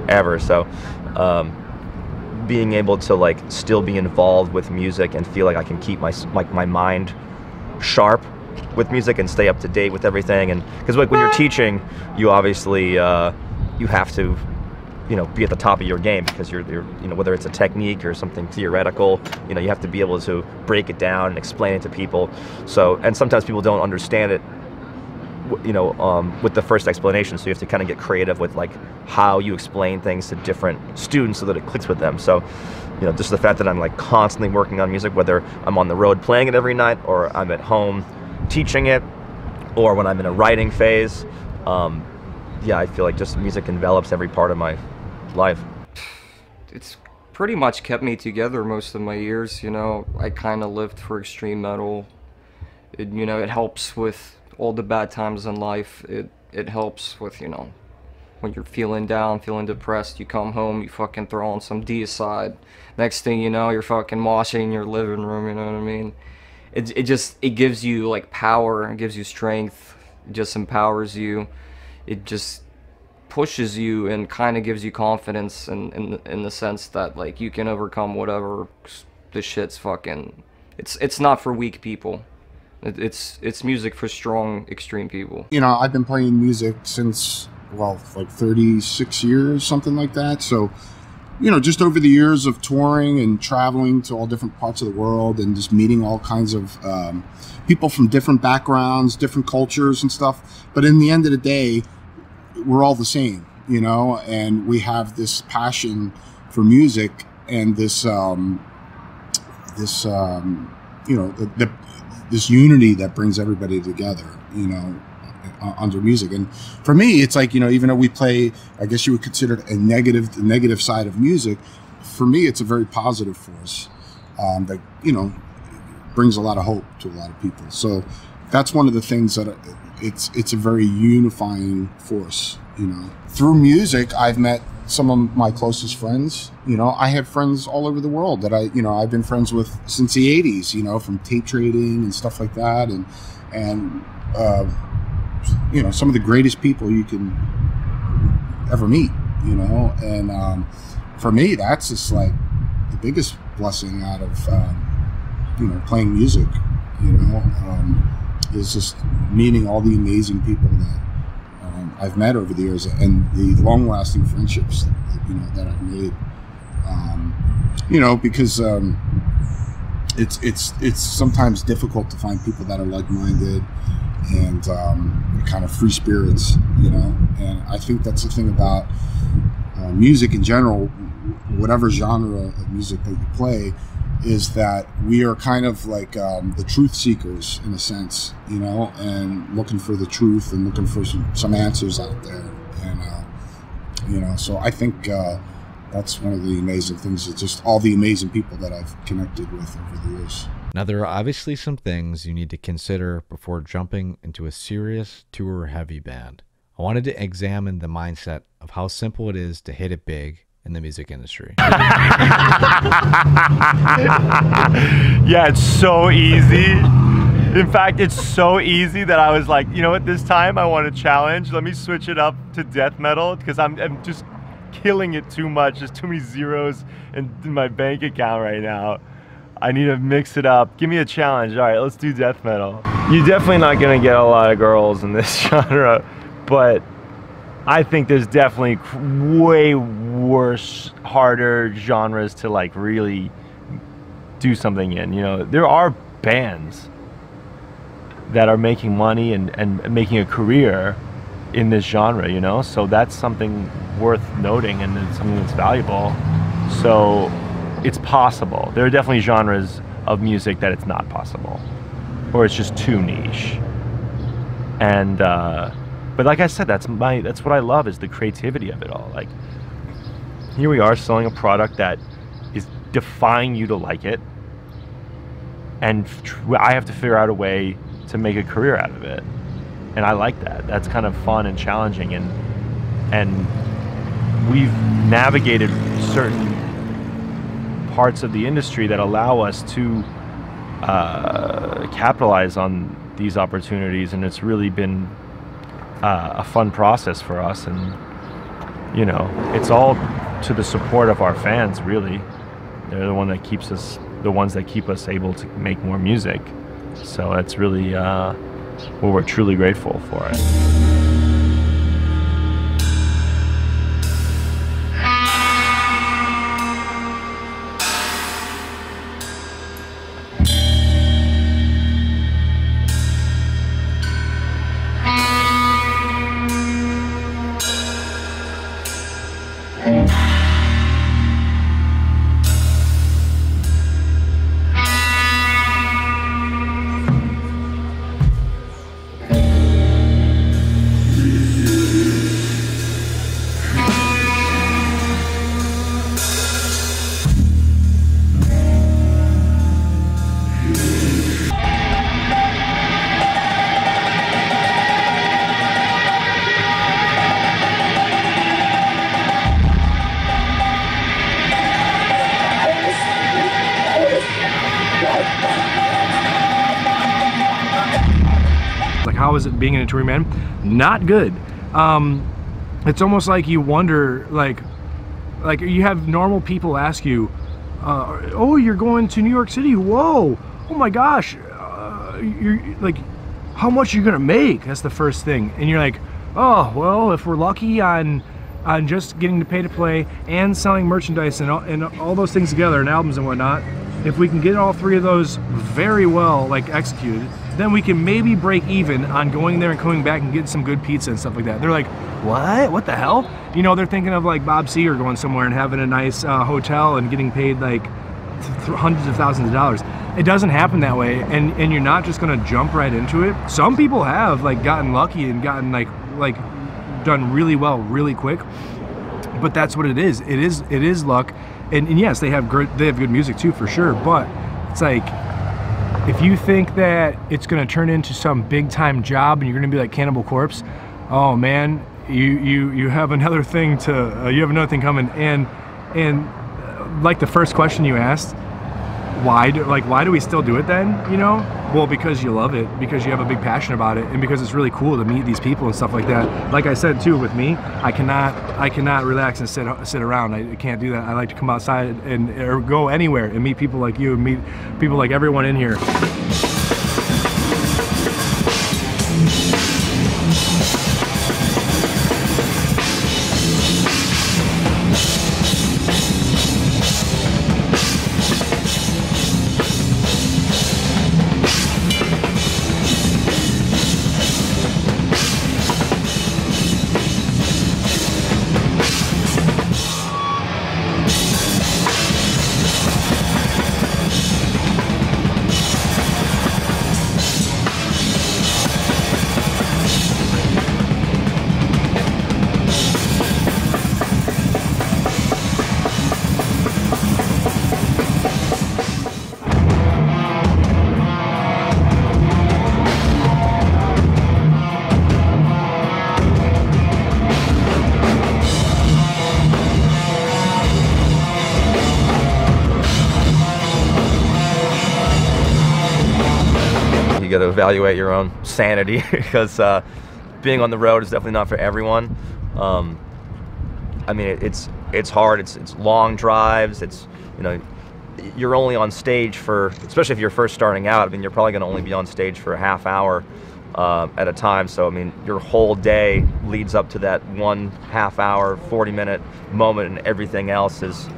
ever. So, um, being able to like still be involved with music and feel like I can keep my like my mind sharp with music and stay up to date with everything. And because like when you're teaching, you obviously uh, you have to you know be at the top of your game because you're, you're you know whether it's a technique or something theoretical you know you have to be able to break it down and explain it to people so and sometimes people don't understand it you know, um, with the first explanation. So you have to kind of get creative with like how you explain things to different students so that it clicks with them. So, you know, just the fact that I'm like constantly working on music, whether I'm on the road playing it every night or I'm at home teaching it, or when I'm in a writing phase. Um, yeah, I feel like just music envelops every part of my life. it's pretty much kept me together most of my years. You know, I kind of lived for extreme metal. It, you know, it helps with all the bad times in life. It it helps with you know when you're feeling down, feeling depressed. You come home, you fucking throw on some Deicide. Next thing you know, you're fucking washing your living room. You know what I mean? It it just it gives you like power. It gives you strength. It just empowers you. It just pushes you and kind of gives you confidence in, in the- in the sense that like you can overcome whatever this shit's fucking it's it's not for weak people it's it's music for strong extreme people you know, I've been playing music since, well, like 36 years, something like that. So, you know, just over the years of touring and traveling to all different parts of the world and just meeting all kinds of um, people from different backgrounds, different cultures and stuff. But in the end of the day, we're all the same, you know, and we have this passion for music and this, um, this, um, you know, the, the, this unity that brings everybody together, you know, uh, under music. And for me, it's like you know, even though we play, I guess you would consider it a negative, the negative side of music. For me, it's a very positive force um, that you know brings a lot of hope to a lot of people. So that's one of the things that uh, it's it's a very unifying force. You know, through music, I've met some of my closest friends. You know, I have friends all over the world that I, you know, I've been friends with since the '80s. You know, from tape trading and stuff like that, and and uh, you know, some of the greatest people you can ever meet. You know, and um, for me, that's just like the biggest blessing out of um, you know playing music. You know, um, is just meeting all the amazing people that I've met over the years and the long-lasting friendships that, you know that I've made. Um, you know, because um, it's it's it's sometimes difficult to find people that are like-minded and um, kind of free spirits, you know. And I think that's the thing about uh, music in general, whatever genre of music that you play, is that we are kind of like um, the truth seekers in a sense, you know, and looking for the truth and looking for some, some answers out there. And, uh, you know, so I think uh, that's one of the amazing things is just all the amazing people that I've connected with over the years. Now, there are obviously some things you need to consider before jumping into a serious tour heavy band. I wanted to examine the mindset of how simple it is to hit it big in the music industry. yeah, it's so easy. In fact, it's so easy that I was like, you know what, this time I want to challenge. Let me switch it up to death metal because I'm, I'm just killing it too much. There's too many zeros in, in my bank account right now. I need to mix it up. Give me a challenge. All right, let's do death metal. You're definitely not gonna get a lot of girls in this genre, but I think there's definitely way worse, harder genres to like really do something in. You know, there are bands that are making money and, and making a career in this genre, you know? So that's something worth noting and it's something that's valuable. So it's possible. There are definitely genres of music that it's not possible, or it's just too niche. And uh, but like I said, that's my that's what I love is the creativity of it all. Like here we are selling a product that is defying you to like it, and I have to figure out a way to make a career out of it. And I like that. That's kind of fun and challenging, and and we've navigated certain parts of the industry that allow us to uh, capitalize on these opportunities, and it's really been uh, a fun process for us. And you know, it's all to the support of our fans. Really, they're the one that keeps us, the ones that keep us able to make more music. So it's really uh, well, we're truly grateful for it. Band? Not good. Um, it's almost like you wonder, like, like you have normal people ask you, uh, "Oh, you're going to New York City? Whoa! Oh my gosh! Uh, you're like, how much are you gonna make?" That's the first thing, and you're like, "Oh, well, if we're lucky on." On just getting to pay to play and selling merchandise and all, and all those things together and albums and whatnot, if we can get all three of those very well like executed, then we can maybe break even on going there and coming back and getting some good pizza and stuff like that. They're like, what? What the hell? You know, they're thinking of like Bob Seger going somewhere and having a nice uh, hotel and getting paid like hundreds of thousands of dollars. It doesn't happen that way, and and you're not just gonna jump right into it. Some people have like gotten lucky and gotten like like done really well really quick, but that's what it is. It is it is luck, and, and yes, they have good they have good music too for sure. But it's like if you think that it's going to turn into some big time job and you're going to be like Cannibal Corpse, oh man, you you you have another thing to uh, you have another thing coming. And and uh, like the first question you asked, why do like why do we still do it then? You know, well because you love it, because you have a big passion about it, and because it's really cool to meet these people and stuff like that. Like I said too, with me, I cannot I cannot relax and sit sit around. I can't do that. I like to come outside and or go anywhere and meet people like you and meet people like everyone in here. Evaluate your own sanity because uh, being on the road is definitely not for everyone. Um, I mean, it, it's it's hard. It's it's long drives. It's you know, you're only on stage for, especially if you're first starting out. I mean, you're probably going to only be on stage for a half hour uh, at a time. So I mean, your whole day leads up to that one half hour, 40 minute moment, and everything else is,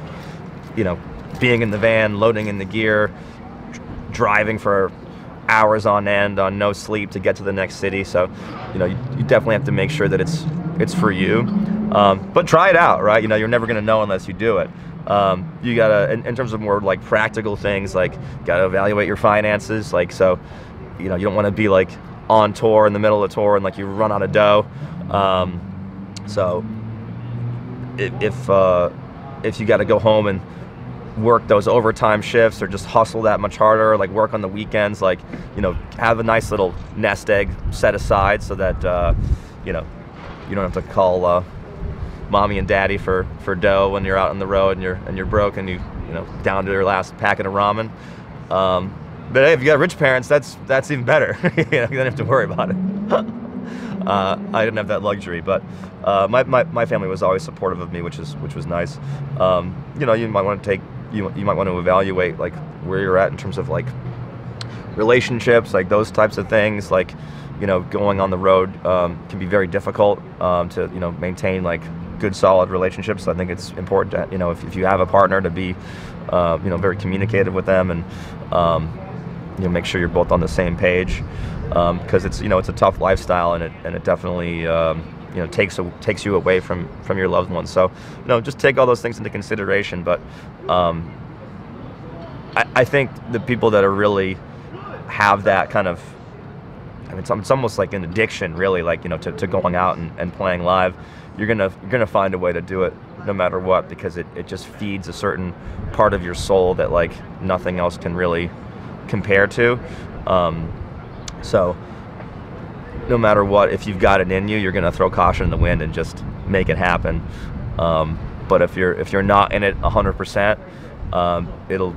you know, being in the van, loading in the gear, driving for hours on end on no sleep to get to the next city. So, you know, you, you definitely have to make sure that it's it's for you. Um, but try it out, right? You know, you're never to know unless you do it. Um, you gotta, in, in, terms of more like practical things, like gotta evaluate your finances. Like, so, you know, you don't want to be like on tour in the middle of the tour and like you run out of dough. Um, so, if if, uh, if you got to go home and work those overtime shifts or just hustle that much harder, like work on the weekends, like, you know, have a nice little nest egg set aside so that, uh, you know, you don't have to call uh, mommy and daddy for, for dough when you're out on the road and you're and you're broke and you you know down to your last packet of ramen. Um, but hey, if you got rich parents, that's that's even better. you, know, you don't have to worry about it. uh, I didn't have that luxury, but uh, my, my, my family was always supportive of me, which is which was nice. Um, you know, you might want to take you you might want to evaluate like where you're at in terms of like relationships, like those types of things, like you know, going on the road um, can be very difficult um, to you know maintain like good solid relationships. So I think it's important to you know if, if you have a partner to be uh, you know very communicative with them and um, you know make sure you're both on the same page because um, it's you know it's a tough lifestyle and it and it definitely um, you know takes a, takes you away from from your loved ones. So you know just take all those things into consideration. But um, I, I think the people that are really have that kind of I mean, it's, it's almost like an addiction, really, like you know, to, to going out and, and playing live. You're gonna you're gonna find a way to do it no matter what because it, it just feeds a certain part of your soul that like nothing else can really compare to. Um, so no matter what, if you've got it in you, you're gonna throw caution in the wind and just make it happen. Um, but if you're if you're not in it 100%, um, it'll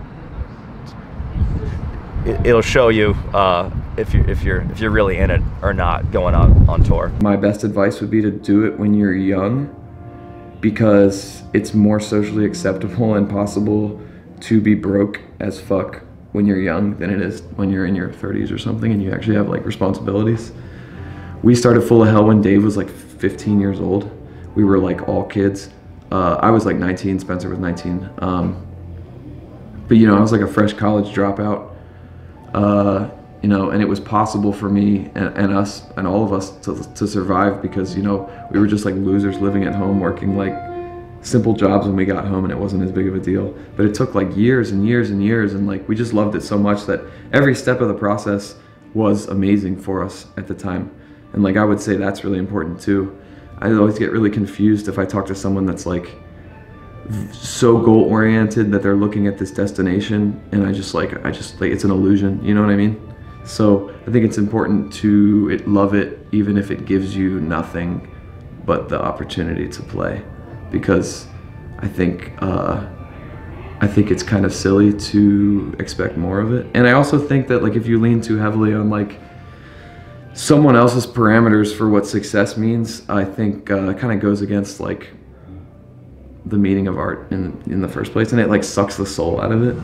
it, will show you uh, if you if you're if you're really in it or not going on on tour. My best advice would be to do it when you're young, because it's more socially acceptable and possible to be broke as fuck when you're young than it is when you're in your 30s or something and you actually have like responsibilities. We started Full of Hell when Dave was like 15 years old. We were like all kids. Uh, I was like 19, Spencer was 19. Um, but you know, I was like a fresh college dropout uh, you know, and it was possible for me and, and, us and all of us to, to survive because, you know, we were just like losers living at home, working like simple jobs when we got home and it wasn't as big of a deal. But it took like years and years and years and like we just loved it so much that every step of the process was amazing for us at the time. And like I would say that's really important too. I always get really confused if I talk to someone that's like so goal oriented that they're looking at this destination and I just like I just like it's an illusion you know what I mean? So I think it's important to it, love it even if it gives you nothing but the opportunity to play. Because I think uh, I think it's kind of silly to expect more of it. And I also think that like if you lean too heavily on like someone else's parameters for what success means I think uh, kind of goes against like the meaning of art in in the first place, and it like sucks the soul out of it.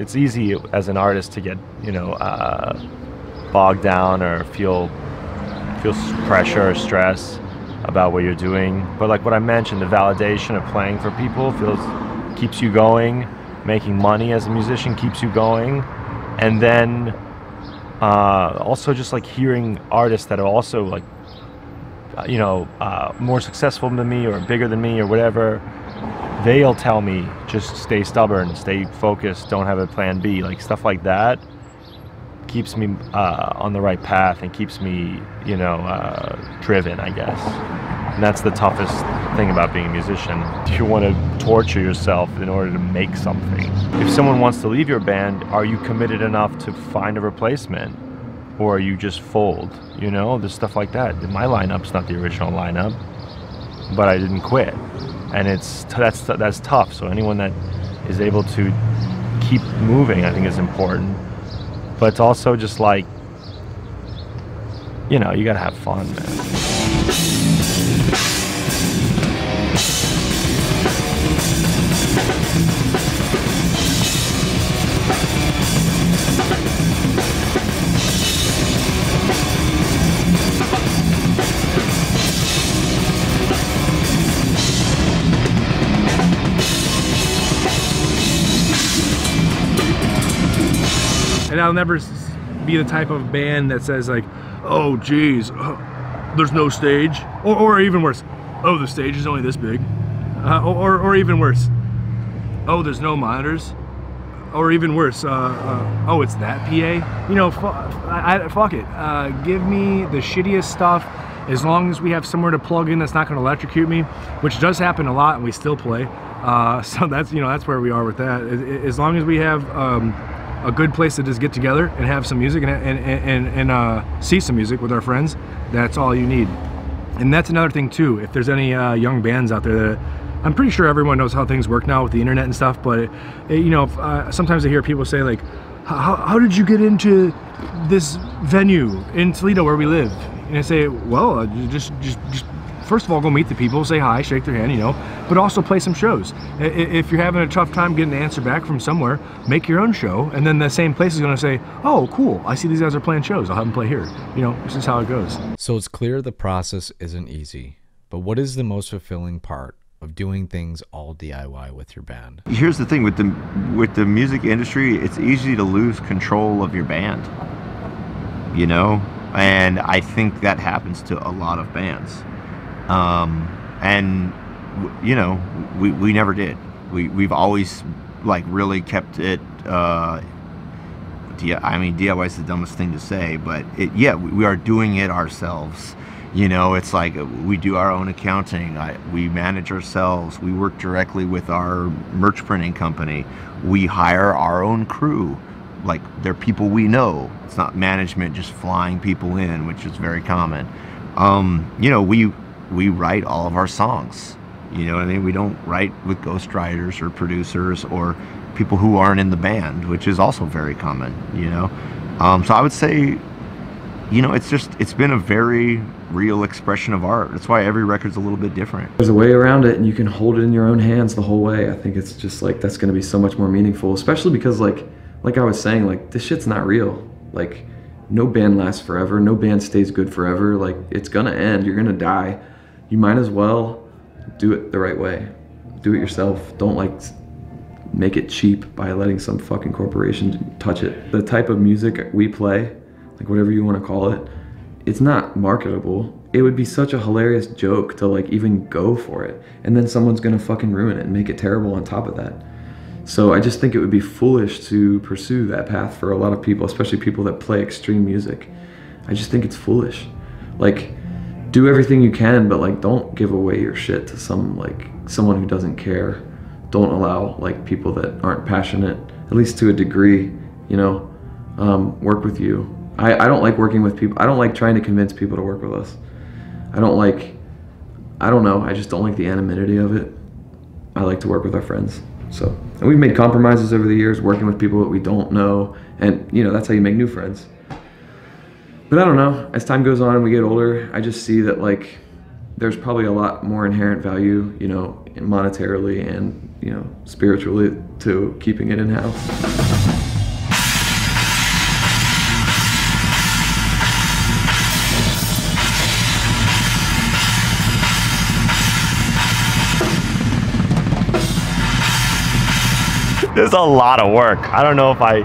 It's easy as an artist to get, you know, uh, bogged down or feel feel pressure or stress about what you're doing. But like what I mentioned, the validation of playing for people feels keeps you going. Making money as a musician keeps you going, and then uh, also just like hearing artists that are also like uh, you know uh, more successful than me or bigger than me or whatever they'll tell me just stay stubborn stay focused don't have a plan b like stuff like that keeps me uh, on the right path and keeps me, you know, uh, driven, I guess. And that's the toughest thing about being a musician. You want to torture yourself in order to make something. If someone wants to leave your band, are you committed enough to find a replacement? Or are you just fold? You know, there's stuff like that. My lineup's not the original lineup, but I didn't quit. And it's that's that's tough. So anyone that is able to keep moving, I think is important. But it's also just like you know, you gotta have fun, man. And I'll never be the type of band that says like, "Oh, geez, uh, there's no stage," or, or even worse, "Oh, the stage is only this big," uh, or, or even worse, "Oh, there's no monitors," or even worse, uh, uh, "Oh, it's that PA." You know, fuck it. Uh, give me the shittiest stuff. As long as we have somewhere to plug in that's not going to electrocute me, which does happen a lot, and we still play. Uh, so that's you know that's where we are with that. As- As long as we have um, a good place to just get together and have some music and and and, and uh, see some music with our friends. That's all you need. And that's another thing too. If there's any uh, young bands out there that I'm pretty sure everyone knows how things work now with the internet and stuff, but it, it- you know, uh, sometimes I hear people say like, how, "How did you get into this venue in Toledo where we live?" And I say, "Well, uh, just just just." First of all, go meet the people, say hi, shake their hand, you know, but also play some shows. I- i- If you're having a tough time getting an answer back from somewhere, make your own show, and then the same place is going to say, "Oh, cool! I see these guys are playing shows. I'll have them play here." You know, this is how it goes. So it's clear the process isn't easy, but what is the most fulfilling part of doing things all DIY with your band? Here's the thing with the with the music industry, it's easy to lose control of your band. You know, and I think that happens to a lot of bands. Um, and you know, we, we never did. We we've always like really kept it. Uh, I mean, DIY is the dumbest thing to say, but it, yeah, we, we are doing it ourselves. You know, it's like uh, we do our own accounting. I, we manage ourselves. We work directly with our merch printing company. We hire our own crew. Like they're people we know. It's not management just flying people in, which is very common. Um, you know, we we write all of our songs. You know what I mean? We don't write with ghostwriters or producers or people who aren't in the band, which is also very common. You know, um, so I would say, you know, it's just it's been a very real expression of art. That's why every record's a little bit different. There's a way around it, and you can hold it in your own hands the whole way. I think it's just like that's going to be so much more meaningful, especially because like like I was saying, like this shit's not real. Like no band lasts forever. No band stays good forever. Like it's gonna end. You're gonna die. You might as well do it the right way. Do it yourself. Don't like make it cheap by letting some fucking corporation touch it. The type of music we play, like whatever you want to call it, it's not marketable. It would be such a hilarious joke to like even go for it. And then someone's gonna fucking ruin it and make it terrible on top of that. So I just think it would be foolish to pursue that path for a lot of people, especially people that play extreme music. I just think it's foolish. Like, do everything you can, but like, don't give away your shit to some like someone who doesn't care. Don't allow like people that aren't passionate, at least to a degree, you know, um, work with you. I, I don't like working with people. I don't like trying to convince people to work with us. I don't like, I don't know. I just don't like the anonymity of it. I like to work with our friends. So, and we've made compromises over the years, working with people that we don't know, and you know that's how you make new friends. But I don't know. As time goes on and we get older, I just see that like there's probably a lot more inherent value, you know, monetarily and you know spiritually to keeping it in house. There's a lot of work. I don't know if I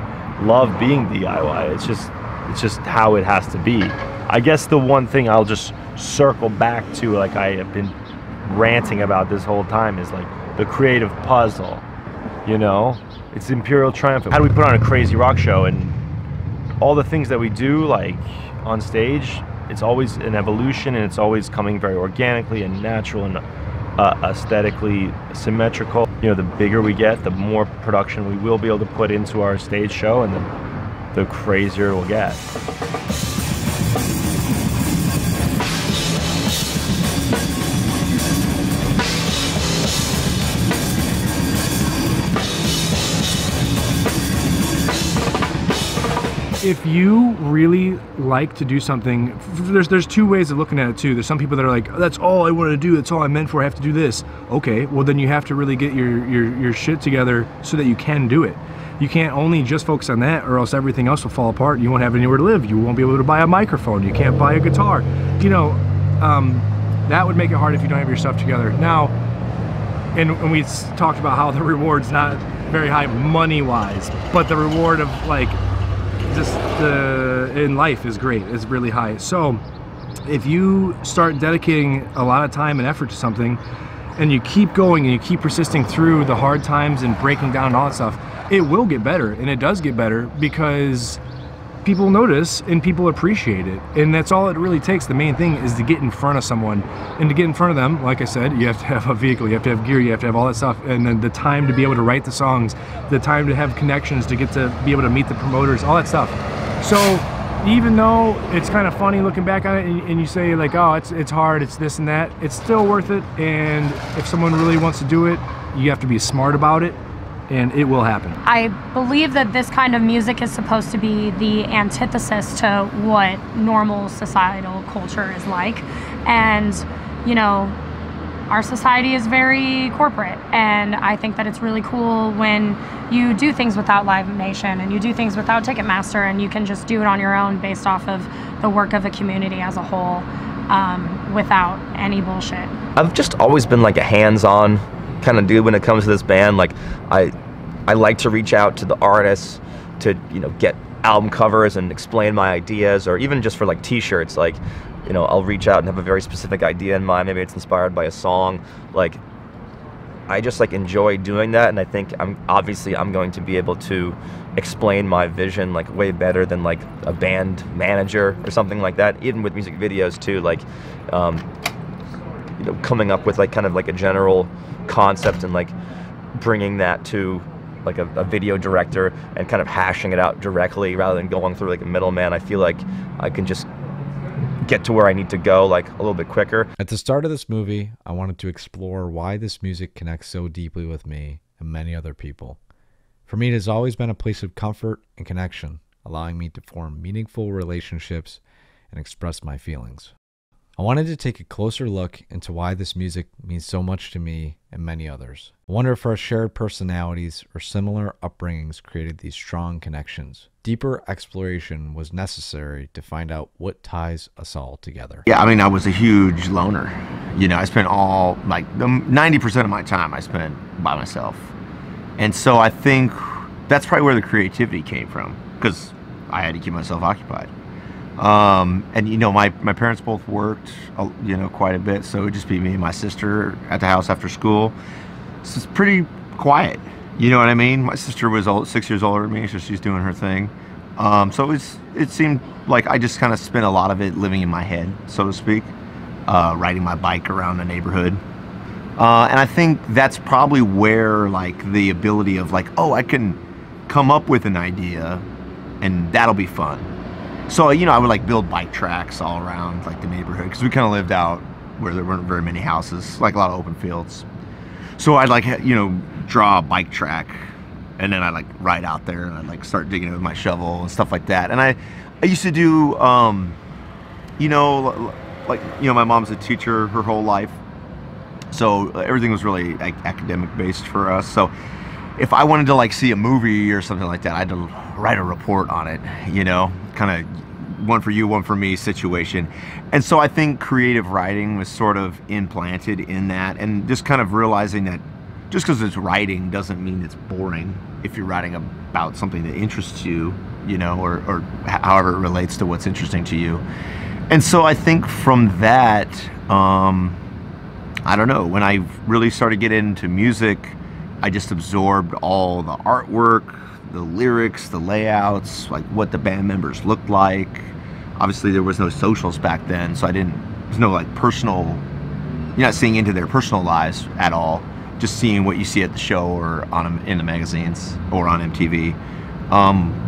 love being DIY. It's just it's just how it has to be. I guess the one thing I'll just circle back to like I have been ranting about this whole time is like the creative puzzle. You know? It's Imperial Triumphant. How do we put on a crazy rock show and all the things that we do like on stage it's always an evolution and it's always coming very organically and natural and uh, aesthetically symmetrical. You know, the bigger we get, the more production we will be able to put into our stage show, and the, the crazier it will get. if you really like to do something, there's there's two ways of looking at it too. There's some people that are like, that's all I want to do. That's all I'm meant for. I have to do this. Okay, well then you have to really get your your your shit together so that you can do it. You can't only just focus on that, or else everything else will fall apart. You won't have anywhere to live. You won't be able to buy a microphone. You can't buy a guitar. You know, um, that would make it hard if you don't have your stuff together. Now, and, and we talked about how the reward's not very high money wise, but the reward of like just the in life is great is really high so if you start dedicating a lot of time and effort to something and you keep going and you keep persisting through the hard times and breaking down and all that stuff it will get better and it does get better because people notice and people appreciate it. And that's all it really takes. The main thing is to get in front of someone. And to get in front of them like i said you have to have a vehicle you have to have gear you have to have all that stuff. And then the time to be able to write the songs the time to have connections to get to be able to meet the promoters all that stuff. So even though it's kind of funny looking back on it and, and you say like oh it's it's hard it's this and that it's still worth it. And if someone really wants to do it you have to be smart about it and it will happen. I believe that this kind of music is supposed to be the antithesis to what normal societal culture is like. And, you know, our society is very corporate. And I think that it's really cool when you do things without Live Nation and you do things without Ticketmaster and you can just do it on your own based off of the work of a community as a whole um, without any bullshit. I've just always been like a hands-on kind of dude when it comes to this band. Like I I like to reach out to the artists to you know get album covers and explain my ideas, or even just for like T-shirts. Like you know I'll reach out and have a very specific idea in mind. Maybe it's inspired by a song. Like I just like enjoy doing that, and I think I'm obviously I'm going to be able to explain my vision like way better than like a band manager or something like that. Even with music videos too, like um, you know coming up with like kind of like a general concept and like bringing that to like a, a, video director and kind of hashing it out directly rather than going through like a middleman. I feel like I can just get to where I need to go like a little bit quicker. At the start of this movie, I wanted to explore why this music connects so deeply with me and many other people. For me, it has always been a place of comfort and connection, allowing me to form meaningful relationships and express my feelings. I wanted to take a closer look into why this music means so much to me and many others. I wonder if our shared personalities or similar upbringings created these strong connections. Deeper exploration was necessary to find out what ties us all together. Yeah, I mean, I was a huge loner. You know, I spent all, like, 90% of my time I spent by myself. And so I think that's probably where the creativity came from, because I had to keep myself occupied. Um, and you know, my, my parents both worked, uh, you know, quite a bit, so it would just be me and my sister at the house after school. So it's pretty quiet. You know what I mean? My sister was old, six years older than me, so she's doing her thing. Um, so it's it seemed like I just kind of spent a lot of it living in my head, so to speak, uh, riding my bike around the neighborhood. Uh, and I think that's probably where like the ability of like, oh, I can come up with an idea, and that'll be fun so, you know, I would like build bike tracks all around like the neighborhood because we kind of lived out where there weren't very many houses, like a lot of open fields. So I'd like, you know, draw a bike track and then I'd like ride out there and I'd like start digging it with my shovel and stuff like that. And I, I used to do, um, you know, like, you know, my mom's a teacher her whole life. So everything was really like, academic based for us. So if I wanted to like see a movie or something like that, I had to write a report on it, you know, kind of one for you, one for me situation. And so I think creative writing was sort of implanted in that and just kind of realizing that just because it's writing doesn't mean it's boring if you're writing about something that interests you, you know, or, or however it relates to what's interesting to you. And so I think from that, um, I don't know, when I really started getting into music, I just absorbed all the artwork, the lyrics, the layouts, like what the band members looked like, obviously there was no socials back then, so I didn't. There's no like personal. You're not seeing into their personal lives at all. Just seeing what you see at the show or on in the magazines or on MTV. Um,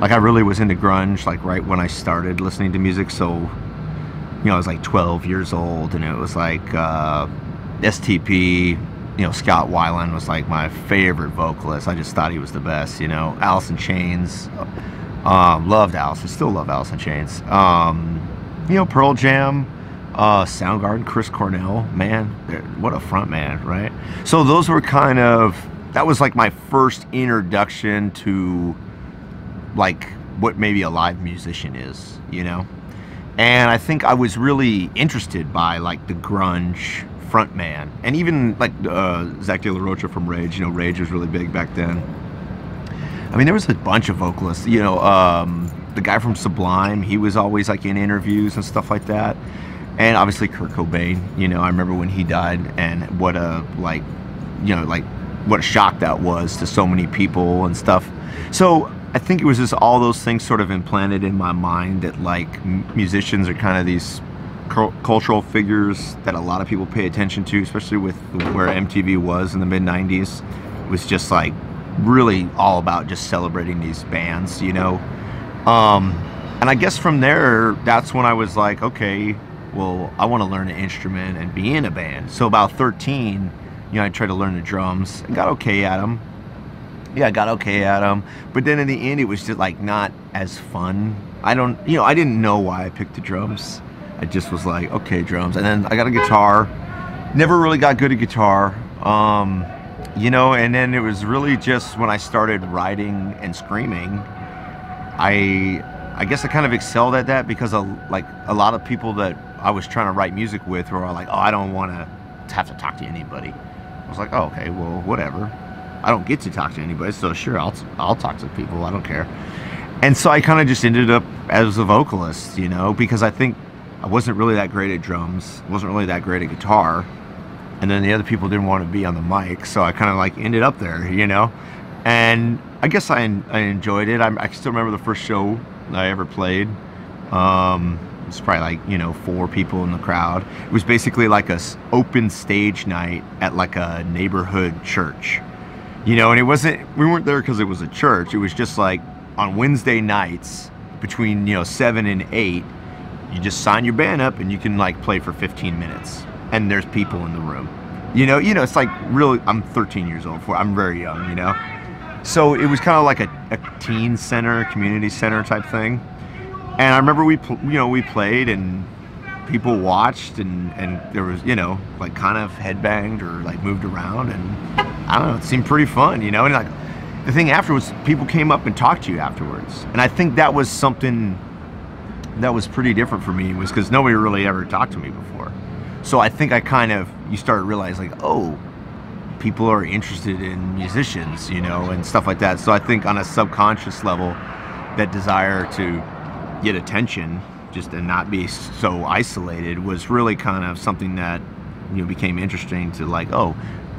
like I really was into grunge like right when I started listening to music. So you know I was like 12 years old, and it was like uh, STP. You know Scott Weiland was like my favorite vocalist. I just thought he was the best. You know Alice in Chains. Um, loved Alice. I still love Alice in Chains. Um, you know Pearl Jam. Uh, Soundgarden, Chris Cornell, man, what a front man, right? So those were kind of that was like my first introduction to like what maybe a live musician is, you know? And I think I was really interested by like the grunge frontman and even like uh, Zack De La Rocha from Rage, you know, Rage was really big back then. I mean, there was a bunch of vocalists, you know, um, the guy from Sublime, he was always like in interviews and stuff like that. And obviously Kurt Cobain, you know, I remember when he died and what a like, you know, like what a shock that was to so many people and stuff. So I think it was just all those things sort of implanted in my mind that like musicians are kind of these cultural figures that a lot of people pay attention to, especially with where MTV was in the mid 90s. Was just like really all about just celebrating these bands, you know. Um, and I guess from there, that's when I was like, okay, well, I want to learn an instrument and be in a band. So about 13, you know, I tried to learn the drums. I got okay at them yeah, I got okay at them. But then in the end, it was just like not as fun. I don't, you know, I didn't know why I picked the drums. I just was like, okay, drums. And then I got a guitar. Never really got good at guitar. Um, you know, and then it was really just when I started writing and screaming, I, I guess I kind of excelled at that because of, like a lot of people that I was trying to write music with were like, oh, I don't want to have to talk to anybody. I was like, oh, okay, well, whatever. I don't get to talk to anybody, so sure, I'll I'll talk to people. I don't care. And so I kind of just ended up as a vocalist, you know, because I think I wasn't really that great at drums, wasn't really that great at guitar, and then the other people didn't want to be on the mic, so I kind of like ended up there, you know. And I guess I, I enjoyed it. I, I still remember the first show I ever played. Um, it's probably like you know four people in the crowd. It was basically like a open stage night at like a neighborhood church you know, and it wasn't, we weren't there because it was a church. It was just like on Wednesday nights between, you know, 7 and 8, you just sign your band up and you can like play for 15 minutes and there's people in the room. You know, you know, it's like really, I'm 13 years old, for I'm very young, you know. So it was kind of like a, a teen center, community center type thing. And I remember we, you know, we played and people watched and, and there was, you know, like kind of headbanged or like moved around and I don't know, it seemed pretty fun, you know? And like the thing afterwards, people came up and talked to you afterwards. And I think that was something that was pretty different for me was because nobody really ever talked to me before. So I think I kind of, you start realizing like, oh, people are interested in musicians, you know, and stuff like that. So I think on a subconscious level, that desire to get attention just and not be so isolated was really kind of something that you know became interesting to like oh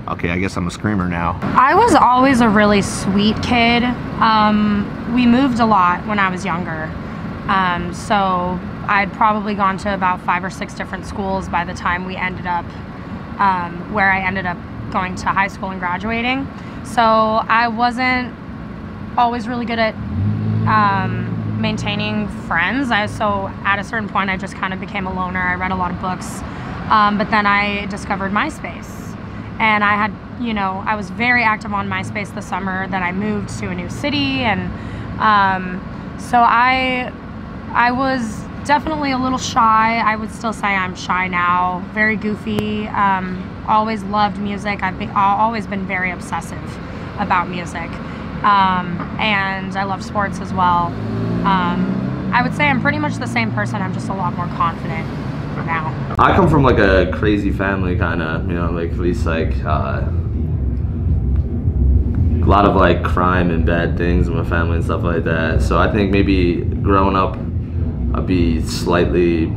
okay, I guess I'm a screamer now. I was always a really sweet kid. Um, we moved a lot when I was younger. Um, so I'd probably gone to about five or six different schools by the time we ended up um, where I ended up going to high school and graduating. So I wasn't always really good at um, maintaining friends. I, so at a certain point, I just kind of became a loner. I read a lot of books, um, but then I discovered MySpace and I had, you know, I was very active on MySpace the summer that I moved to a new city, and um, so I, I was definitely a little shy. I would still say I'm shy now. Very goofy. Um, always loved music. I've been, always been very obsessive about music, um, and I love sports as well. Um, I would say I'm pretty much the same person. I'm just a lot more confident now? I come from like a crazy family, kind of, you know, like at least like uh, a lot of like crime and bad things in my family and stuff like that. So I think maybe growing up, I'd be slightly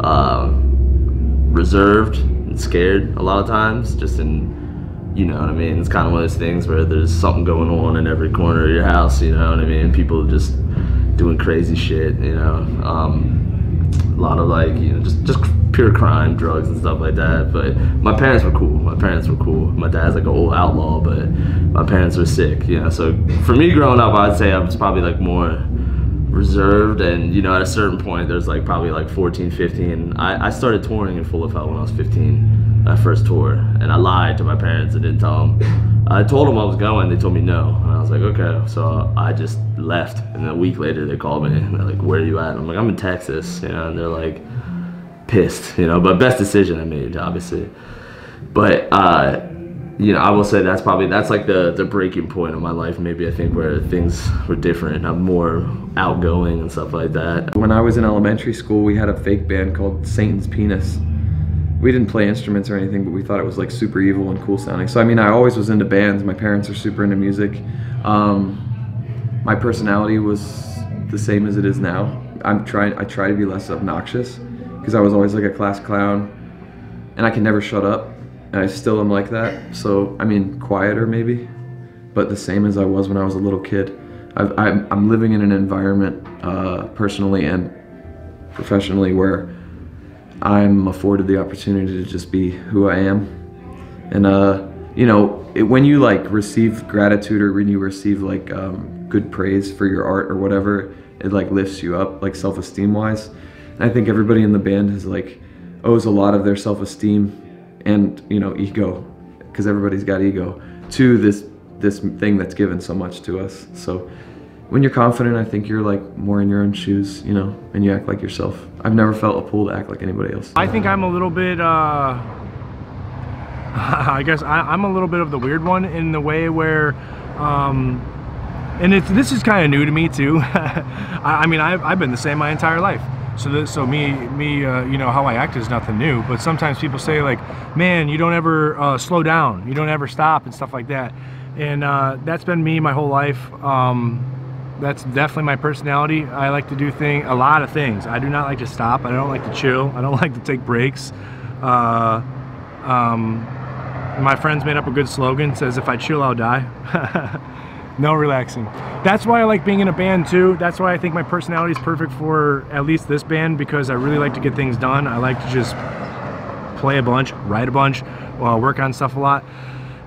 uh, reserved and scared a lot of times, just in you know what I mean? It's kind of one of those things where there's something going on in every corner of your house, you know what I mean? People just doing crazy shit. You know, um, a lot of like you know just just pure crime, drugs and stuff like that. But my parents were cool. My parents were cool. My dad's like an old outlaw, but my parents were sick. You know, so for me growing up, I'd say I was probably like more reserved and you know at a certain point there's like probably like 14 15 I, I started touring in full of effect when i was 15 my first tour and i lied to my parents and didn't tell them i told them i was going they told me no and i was like okay so i just left and a week later they called me and they're like where are you at? And i'm like i'm in texas you know and they're like pissed you know but best decision i made obviously. But uh you know, I will say that's probably that's like the the breaking point of my life. Maybe I think where things were different. I'm more outgoing and stuff like that. When I was in elementary school, we had a fake band called Satan's Penis. We didn't play instruments or anything, but we thought it was like super evil and cool sounding. So I mean, I always was into bands. My parents are super into music. Um, my personality was the same as it is now. I'm trying. I try to be less obnoxious because I was always like a class clown, and I can never shut up I still am like that. So, I mean, quieter maybe, but the same as I was when I was a little kid. i am living in an environment, uh, personally and professionally, where I'm afforded the opportunity to just be who I am. And, uh, you know, it, when you like receive gratitude or when you receive like um, good praise for your art or whatever, it like lifts you up, like self esteem wise. And I think everybody in the band has like owes a lot of their self esteem and you know ego because everybody's got ego to this this thing that's given so much to us. So when you're confident i think you're like more in your own shoes you know and you act like yourself. I've never felt a pull to act like anybody else. I think i'm a little bit uh i guess I, am a little bit of the weird one in the way where um and it's this is kind of new to me too. I, I mean I've, I've been the same my entire life so that, so me, me, uh, you know, how I act is nothing new. But sometimes people say like, man, you don't ever uh, slow down, you don't ever stop and stuff like that. And uh, that's been me my whole life. Um, that's definitely my personality. I like to do thing a lot of things. I do not like to stop. I don't like to chill. I don't like to take breaks. Uh, um, my friends made up a good slogan. Says if I chill, I'll die. no relaxing. That's why I like being in a band too. That's why I think my personality is perfect for at least this band because I really like to get things done. I like to just play a bunch, write a bunch, uh, work on stuff a lot.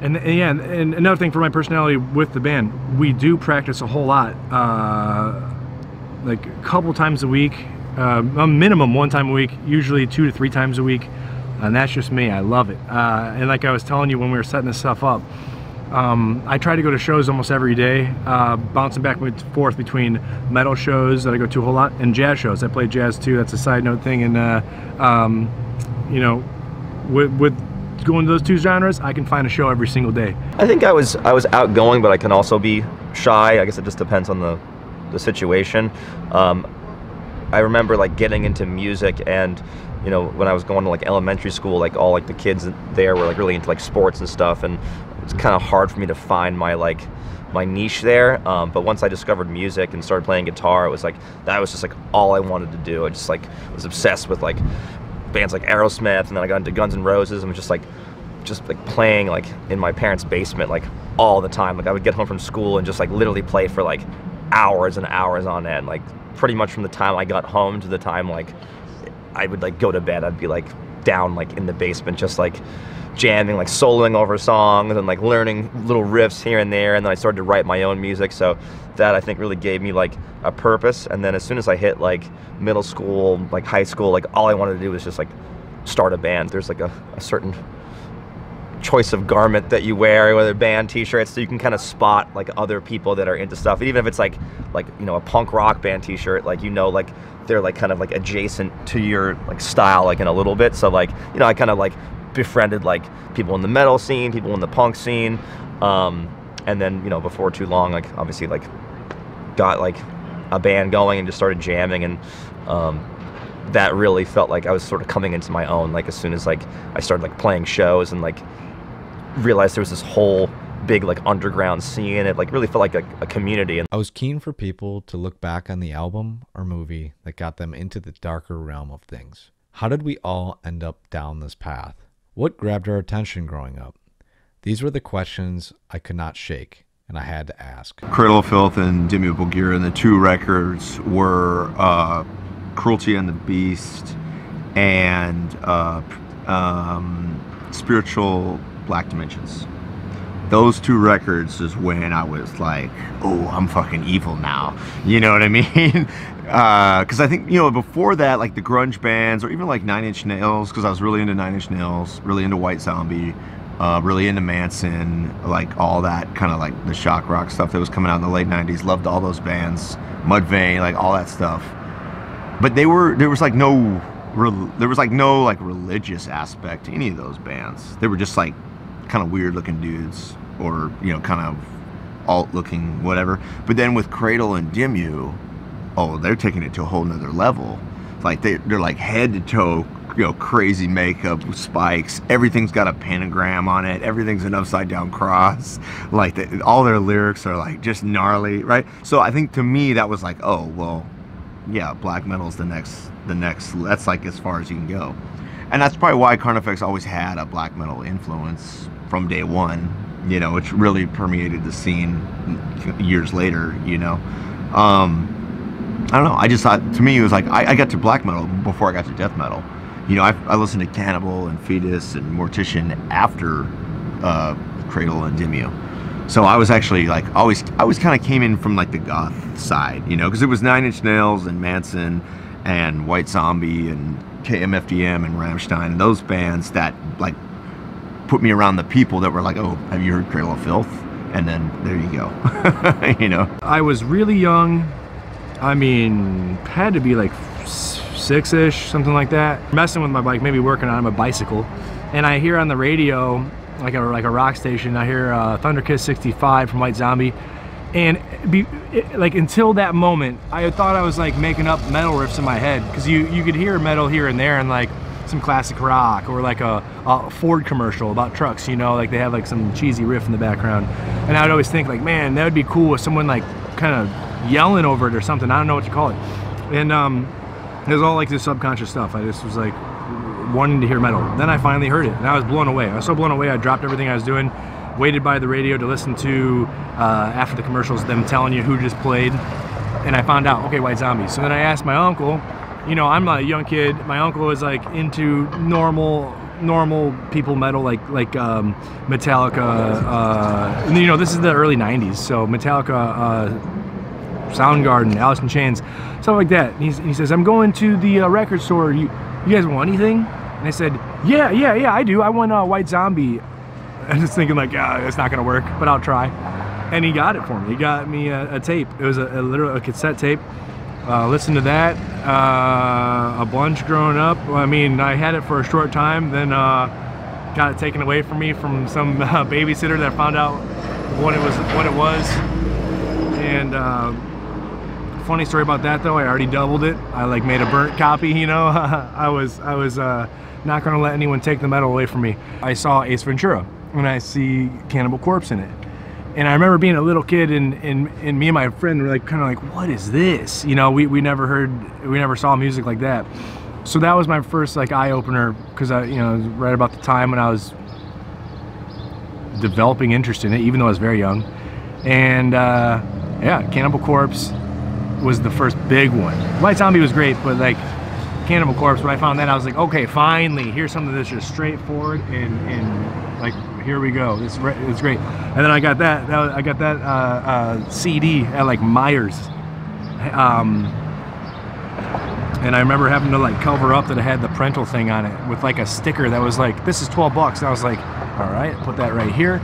And, and, yeah, and another thing for my personality with the band, we do practice a whole lot, uh, like a couple times a week, uh, a minimum one time a week, usually two to three times a week. And that's just me, I love it. Uh, and like I was telling you when we were setting this stuff up, um, I try to go to shows almost every day, uh, bouncing back and forth between metal shows that I go to a whole lot and jazz shows. I play jazz too. That's a side note thing. And uh, um, you know, with, with going to those two genres, I can find a show every single day. I think I was I was outgoing, but I can also be shy. I guess it just depends on the the situation. Um, I remember like getting into music and you know when I was going to like elementary school, like all like the kids there were like really into like sports and stuff, and it's kind of hard for me to find my like my niche there. Um, but once I discovered music and started playing guitar, it was like that was just like all I wanted to do. I just like was obsessed with like bands like Aerosmith, and then I got into Guns N' Roses, and was just like just like playing like in my parents' basement like all the time. Like I would get home from school and just like literally play for like hours and hours on end. Like pretty much from the time I got home to the time like I would like go to bed, I'd be like down like in the basement, just like jamming, like soloing over songs and like learning little riffs here and there. And then I started to write my own music. So that I think really gave me like a purpose. And then as soon as I hit like middle school, like high school, like all I wanted to do was just like start a band. There's like a, a certain choice of garment that you wear, whether band t-shirts, so you can kind of spot like other people that are into stuff. And even if it's like like you know a punk rock band t-shirt, like you know like they're like kind of like adjacent to your like style like in a little bit. So like you know I kind of like befriended like people in the metal scene, people in the punk scene, um, and then you know before too long, like obviously like got like a band going and just started jamming, and um, that really felt like I was sort of coming into my own. Like as soon as like I started like playing shows and like realized there was this whole big like underground scene. It like really felt like a, a, community. And I was keen for people to look back on the album or movie that got them into the darker realm of things. How did we all end up down this path? What grabbed our attention growing up? These were the questions I could not shake, and I had to ask. Cradle of Filth and Dimmu Borgir, and the two records were uh, Cruelty and the Beast and uh, um, Spiritual Black Dimensions. Those two records is when I was like, oh, I'm fucking evil now. You know what I mean? Because I think, you know, before that, like the grunge bands or even like Nine Inch Nails, because I was really into Nine Inch Nails, really into White Zombie, uh, really into Manson, like all that kind of like the shock rock stuff that was coming out in the late 90s. Loved all those bands, Mudvayne, like all that stuff. But they were, there was like no, there was like no like religious aspect to any of those bands. They were just like kind of weird looking dudes or, you know, kind of alt looking whatever. But then with Cradle and Dimmu, oh, they're taking it to a whole nother level. Like they, they're like head to toe, you know, crazy makeup, spikes. Everything's got a pentagram on it. Everything's an upside down cross. Like the, all their lyrics are like just gnarly, right? So I think to me that was like, oh well, yeah, black metal's the next, the next. That's like as far as you can go, and that's probably why Carnifex always had a black metal influence from day one. You know, which really permeated the scene years later. You know. Um, I don't know. I just thought to me it was like I, I got to black metal before I got to death metal. You know, I, I listened to Cannibal and Fetus and Mortician after uh, Cradle and Dimmu. So I was actually like always I always kind of came in from like the goth side, you know, because it was Nine Inch Nails and Manson and White Zombie and KMFDM and Rammstein and those bands that like put me around the people that were like, oh, have you heard Cradle of Filth? And then there you go, you know. I was really young. I mean, had to be like six-ish, something like that. Messing with my bike, maybe working on a bicycle, and I hear on the radio, like a like a rock station, I hear uh, Thunderkiss 65 from White Zombie, and be, it, like until that moment, I thought I was like making up metal riffs in my head because you you could hear metal here and there and like some classic rock or like a, a Ford commercial about trucks, you know, like they have like some cheesy riff in the background, and I would always think like, man, that would be cool if someone like kind of yelling over it or something. I don't know what to call it. And um, it was all like this subconscious stuff. I just was like wanting to hear metal. Then I finally heard it, and I was blown away. I was so blown away. I dropped everything I was doing, waited by the radio to listen to uh, after the commercials them telling you who just played, and I found out okay, White Zombie. So then I asked my uncle. You know, I'm a young kid. My uncle was like into normal normal people metal like like um, Metallica. Uh, you know, this is the early '90s, so Metallica, uh, Soundgarden, Alice in Chains, stuff like that. And, he says, "I'm going to the uh, record store. You you guys want anything?" And I said, "Yeah, yeah, yeah, I do. I want uh, White Zombie." I was thinking like, "Yeah, it's not gonna work, but I'll try." And he got it for me. He got me a, a tape. It was a, a literal a cassette tape. Uh, listened to that uh, a bunch growing up. I mean, I had it for a short time, then uh, got it taken away from me from some babysitter that found out what it was. What it was. And uh, funny story about that though, I already doubled it. I like made a burnt copy. You know, I was I was uh, not going to let anyone take the metal away from me. I saw Ace Ventura, and I see Cannibal Corpse in it and I remember being a little kid and, and, and me and my friend were like kind of like what is this? You know we, we never heard we never saw music like that. So that was my first like eye-opener because I you know right about the time when I was developing interest in it even though I was very young. And uh, yeah Cannibal Corpse was the first big one. White Zombie was great but like Cannibal Corpse when I found that I was like okay finally here's something that's just straightforward and, and like here we go. It's it's great. And then I got that, that I got that uh, uh, CD at like Meijer's. Um, and I remember having to like cover up that it had the parental thing on it with like a sticker that was like, this is 12 bucks. And I was like, all right, put that right here.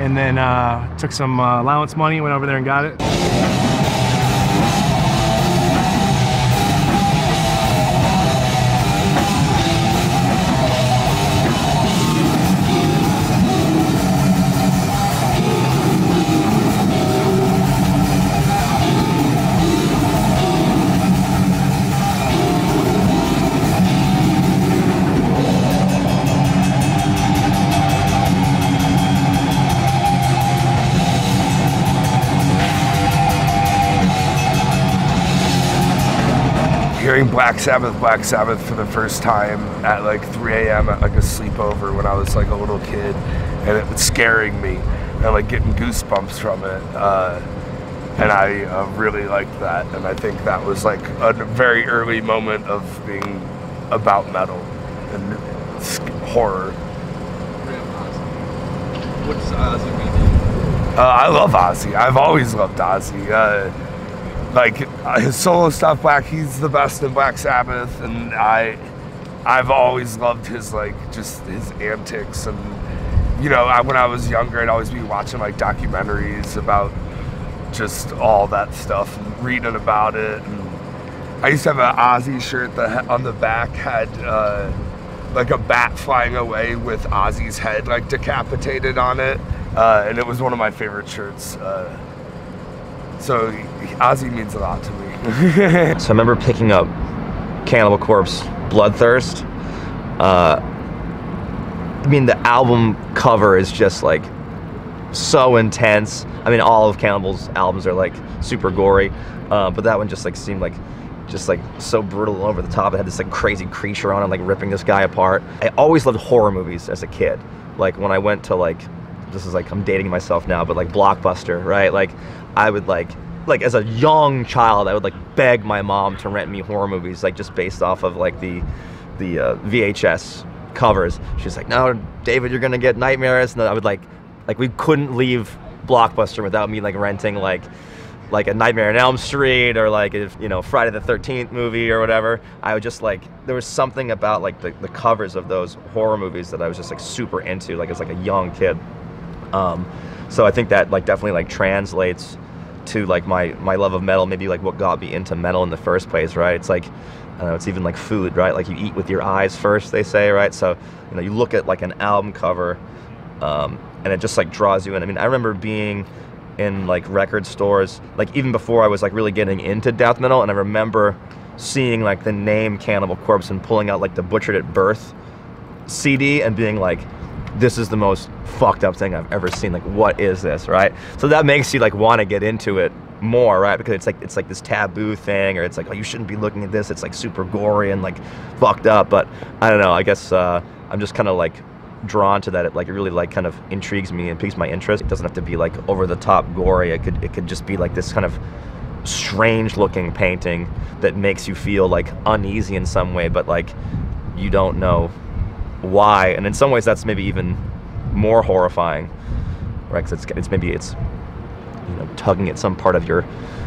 And then uh, took some uh, allowance money, went over there and got it. Hearing Black Sabbath, Black Sabbath for the first time at like 3 a.m. at like a sleepover when I was like a little kid, and it was scaring me. and like getting goosebumps from it. Uh, and I uh, really liked that, and I think that was like a very early moment of being about metal and horror. What does Ozzy mean to you? Uh, I love Ozzy. I've always loved Ozzy. Uh, like uh, his solo stuff, Black, he's the best in Black Sabbath, and I, I've always loved his like just his antics, and you know, I, when I was younger, I'd always be watching like documentaries about just all that stuff and reading about it. And I used to have an Ozzy shirt that on the back had. Uh, like a bat flying away with Ozzy's head like decapitated on it, uh, and it was one of my favorite shirts. Uh, so Ozzy means a lot to me. so I remember picking up Cannibal Corpse Bloodthirst. Uh, I mean, the album cover is just like so intense. I mean, all of Cannibal's albums are like super gory, uh, but that one just like seemed like just like so brutal and over the top. It had this like crazy creature on it, like ripping this guy apart. I always loved horror movies as a kid. Like when I went to like, this is like I'm dating myself now, but like Blockbuster, right? Like I would like like as a young child, I would like beg my mom to rent me horror movies, like just based off of like the the uh, VHS covers. She's like, "No, David, you're gonna get nightmares." And I would like, like we couldn't leave Blockbuster without me like renting like like a Nightmare on Elm Street or like if you know Friday the 13th movie or whatever. I would just like there was something about like the, the covers of those horror movies that I was just like super into like as like a young kid. Um, so I think that like definitely like translates to like my my love of metal, maybe like what got me into metal in the first place, right? It's like I don't know, it's even like food, right? Like you eat with your eyes first, they say, right? So you know, you look at like an album cover, um, and it just like draws you in. I mean, I remember being in like record stores, like even before I was like really getting into death metal, and I remember seeing like the name Cannibal Corpse and pulling out like the Butchered at Birth CD and being like, this is the most fucked up thing I've ever seen. Like, what is this, right? So that makes you like want to get into it more, right? Because it's like it's like this taboo thing, or it's like, oh, you shouldn't be looking at this. It's like super gory and like fucked up. But I don't know. I guess uh, I'm just kind of like drawn to that. It like it really like kind of intrigues me and piques my interest. It doesn't have to be like over the top gory. It could it could just be like this kind of strange looking painting that makes you feel like uneasy in some way, but like you don't know why. And in some ways, that's maybe even more horrifying, right? 'Cause it's, it's maybe it's you know tugging at some part of your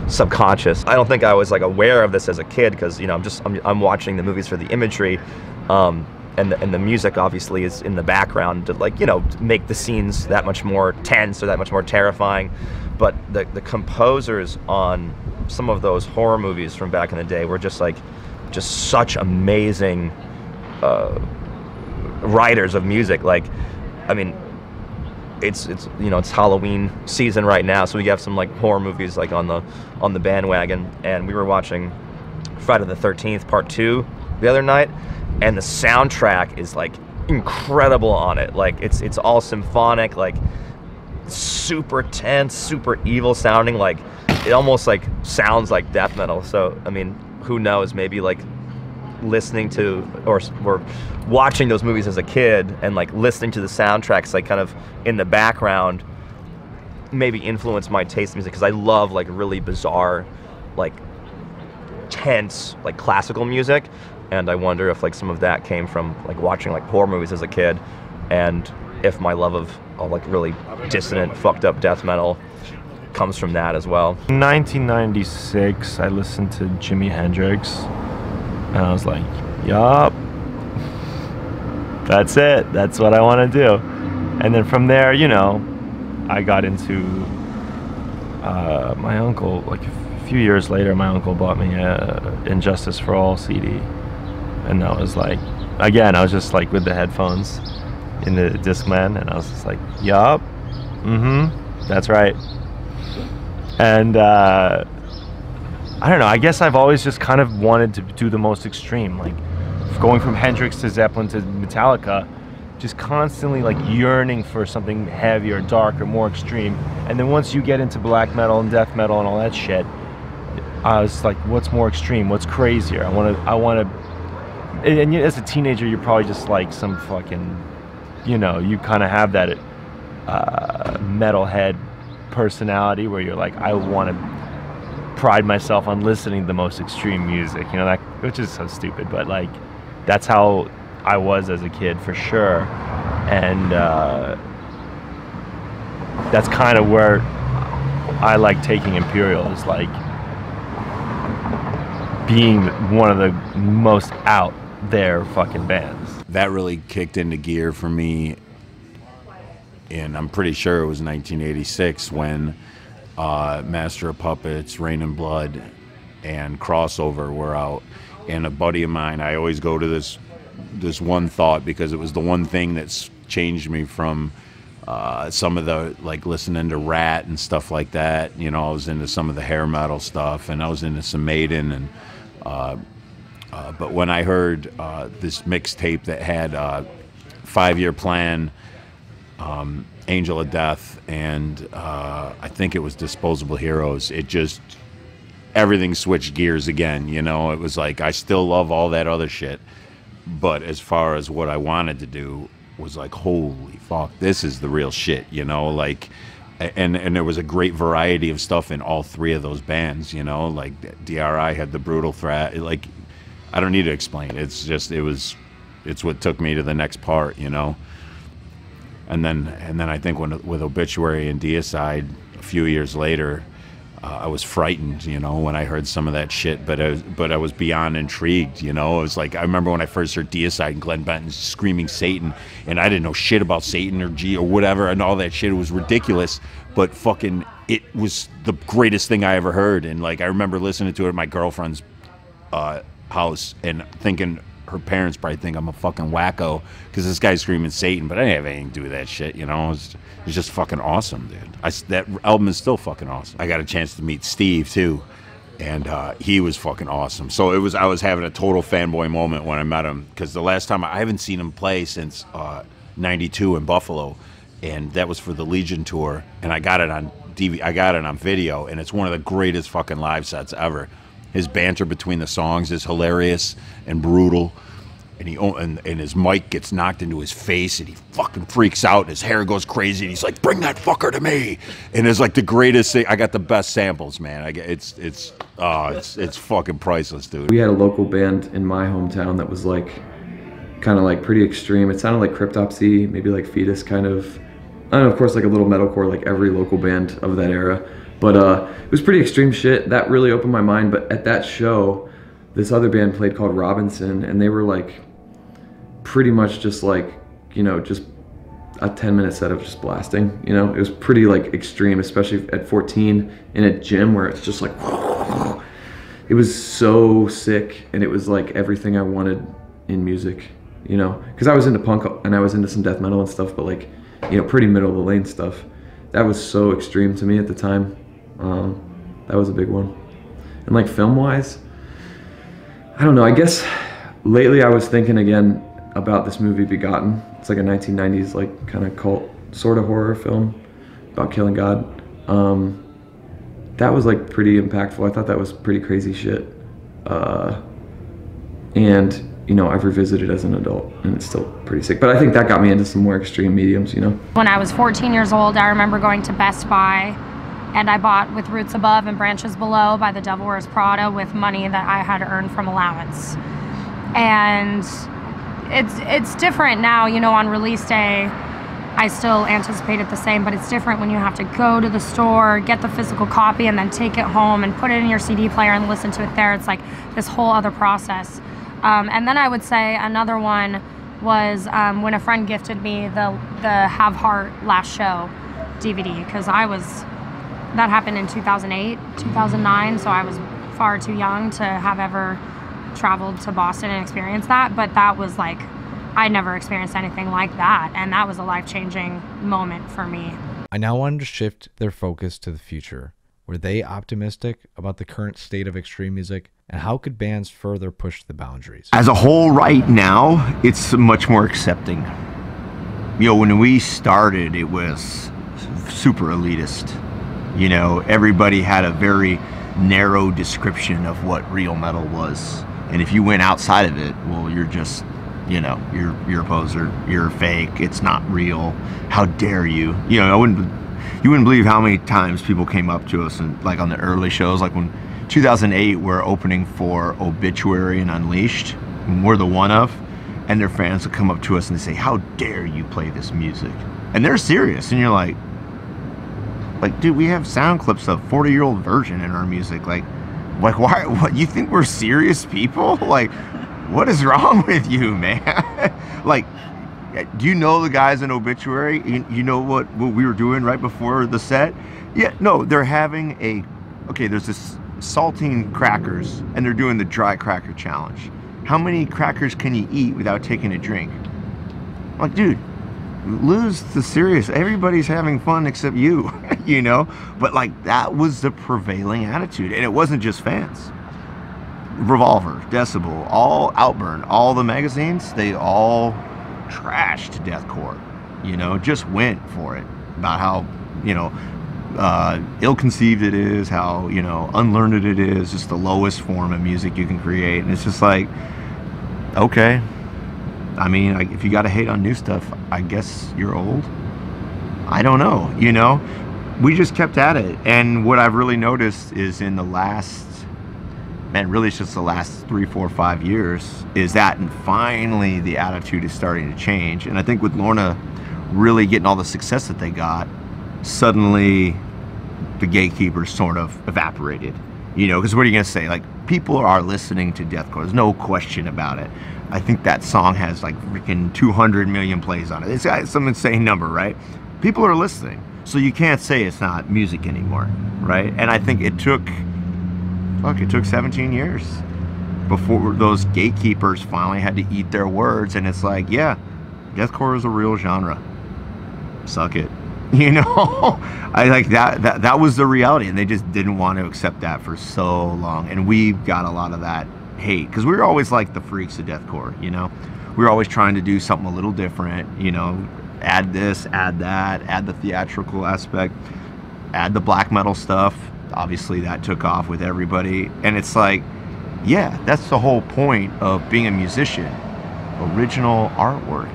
subconscious. I don't think I was like aware of this as a kid because you know I'm just I'm, I'm watching the movies for the imagery. Um, and the, and the music obviously is in the background to like you know make the scenes that much more tense or that much more terrifying but the, the composers on some of those horror movies from back in the day were just like just such amazing uh, writers of music like i mean it's it's you know it's halloween season right now so we have some like horror movies like on the on the bandwagon. And we were watching friday the 13th part two the other night and the soundtrack is like incredible on it. Like it's it's all symphonic like super tense super evil sounding like it almost like sounds like death metal. So i mean who knows? Maybe like listening to or or watching those movies as a kid and like listening to the soundtracks like kind of in the background maybe influence my taste in music because I love like really bizarre like tense like classical music and I wonder if like some of that came from like watching like horror movies as a kid and if my love of uh, like really dissonant fucked up death metal comes from that as well. In 1996, I listened to Jimi Hendrix, and I was like, "Yup, that's it. That's what I want to do." And then from there, you know, I got into uh, my uncle. Like a few years later, my uncle bought me a Injustice for All CD, and I was like, again, I was just like with the headphones in the Discman, and I was just like, "Yup, mm-hmm, that's right." and uh, I don't know. I guess I've always just kind of wanted to do the most extreme, like going from Hendrix to Zeppelin to Metallica, just constantly like yearning for something heavier, darker, more extreme. And then once you get into black metal and death metal and all that shit, I was like, what's more extreme? What's crazier? I want to. I want to. And, as a teenager, you're probably just like some fucking, you know, you kind of have that uh, metalhead personality where you're like, I want to pride myself on listening to the most extreme music, you know, that which is so stupid, but like that's how I was as a kid for sure, and uh, that's kind of where I like taking Imperial is like being one of the most out there fucking bands. That really kicked into gear for me, and I'm pretty sure it was 1986 when uh, Master of Puppets, Reign in Blood, and Crossover were out. And a buddy of mine, I always go to this this one thought because it was the one thing that's changed me from uh, some of the like listening to Ratt and stuff like that. You know, I was into some of the hair metal stuff, and I was into some Maiden and. Uh, uh, but when I heard uh, this mixtape that had a five-year plan, um, Angel of Death, and uh, I think it was Disposable Heroes, it just everything switched gears again. You know, it was like I still love all that other shit, but as far as what I wanted to do was like, holy fuck, this is the real shit. You know, like. And and there was a great variety of stuff in all three of those bands, you know. Like DRI had the brutal threat. Like I don't need to explain. It's just it was, it's what took me to the next part, you know. And then and then I think when with obituary and deicide a few years later, uh, I was frightened, you know, when I heard some of that shit. But I was, but I was beyond intrigued, you know. It was like I remember when I first heard deicide and Glenn Benton screaming Satan, and I didn't know shit about Satan or G or whatever and all that shit. It was ridiculous, but fucking it was the greatest thing I ever heard. And like I remember listening to it at my girlfriend's uh, house and thinking her parents probably think I'm a fucking wacko because this guy's screaming Satan, but I didn't have anything to do with that shit, you know. It's just fucking awesome, dude. I, that album is still fucking awesome. I got a chance to meet Steve too, and uh, he was fucking awesome. So it was I was having a total fanboy moment when I met him because the last time I haven't seen him play since '92 uh, in Buffalo, and that was for the Legion tour, and I got it on DV, I got it on video, and it's one of the greatest fucking live sets ever. His banter between the songs is hilarious and brutal. And he and, and his mic gets knocked into his face, and he fucking freaks out. And his hair goes crazy, and he's like, "Bring that fucker to me!" And it's like the greatest thing. I got the best samples, man. I get it's it's oh it's it's fucking priceless, dude. We had a local band in my hometown that was like, kind of like pretty extreme. It sounded like Cryptopsy, maybe like Fetus, kind of. And of course, like a little metalcore, like every local band of that era. But uh, it was pretty extreme shit. That really opened my mind. But at that show, this other band played called Robinson, and they were like pretty much just like, you know, just a 10 minute set of just blasting. You know, it was pretty like extreme, especially at 14 in a gym where it's just like, it was so sick. And it was like everything I wanted in music, you know, because I was into punk and I was into some death metal and stuff, but like, you know, pretty middle of the lane stuff. That was so extreme to me at the time. Um, that was a big one. And like film wise, I don't know. I guess lately I was thinking again about this movie Begotten. It's like a 1990s like kind of cult sort of horror film about killing God. Um, that was like pretty impactful. I thought that was pretty crazy shit. Uh, and you know, I've revisited as an adult and it's still pretty sick. But I think that got me into some more extreme mediums, you know. When I was 14 years old, I remember going to Best Buy and I bought With Roots Above and Branches Below by The Devil Wears Prada with money that I had earned from allowance. And it's it's different now, you know, on release day. I still anticipate it the same, but it's different when you have to go to the store, get the physical copy, and then take it home and put it in your CD player and listen to it there. It's like this whole other process. Um, and then I would say another one was um, when a friend gifted me the the Have Heart Last Show DVD because I was that happened in 2008, 2009, so I was far too young to have ever traveled to Boston and experienced that. But that was like, I never experienced anything like that. And that was a life changing moment for me. I now wanted to shift their focus to the future. Were they optimistic about the current state of extreme music? And how could bands further push the boundaries? As a whole, right now, it's much more accepting. You know, when we started, it was super elitist you know, everybody had a very narrow description of what real metal was. And if you went outside of it, well, you're just, you know, you're you're a poser, you're fake, it's not real. How dare you? You know, I wouldn't you wouldn't believe how many times people came up to us and like on the early shows, like when 2008 we're opening for Obituary and Unleashed, and we're the one of, and their fans would come up to us and they say, "How dare you play this music?" And they're serious, and you're like, like, dude, we have sound clips of 40 year old Virgin in our music, like. Like, why? What? You think we're serious people? Like, what is wrong with you, man? like, do you know the guys in Obituary? You, you know what, what we were doing right before the set? Yeah, no, they're having a. Okay, there's this saltine crackers, and they're doing the dry cracker challenge. How many crackers can you eat without taking a drink? I'm like, dude, lose the serious. Everybody's having fun except you, you know? But like that was the prevailing attitude. And it wasn't just fans. Revolver, Decibel, all Outburn, all the magazines, they all trashed deathcore. You know, just went for it. About how, you know, uh, ill-conceived it is, how, you know, unlearned it is, just the lowest form of music you can create. And it's just like, okay, I mean, if you got to hate on new stuff, I guess you're old. I don't know, you know? We just kept at it. And what I've really noticed is in the last, man, really it's just the last three, four, five years, is that and finally the attitude is starting to change. And I think with Lorna really getting all the success that they got, suddenly the gatekeepers sort of evaporated. You know, because what are you going to say? Like, people are listening to deathcore. There's no question about it. I think that song has like freaking 200 million plays on it. It's got some insane number, right? People are listening. So you can't say it's not music anymore, right? And I think it took, fuck, it took 17 years before those gatekeepers finally had to eat their words. And it's like, yeah, deathcore is a real genre. Suck it. You know, I like that, that. That was the reality, and they just didn't want to accept that for so long. And we got a lot of that hate because we were always like the freaks of deathcore. You know, we were always trying to do something a little different. You know, add this, add that, add the theatrical aspect, add the black metal stuff. Obviously, that took off with everybody, and it's like, yeah, that's the whole point of being a musician. Original artwork,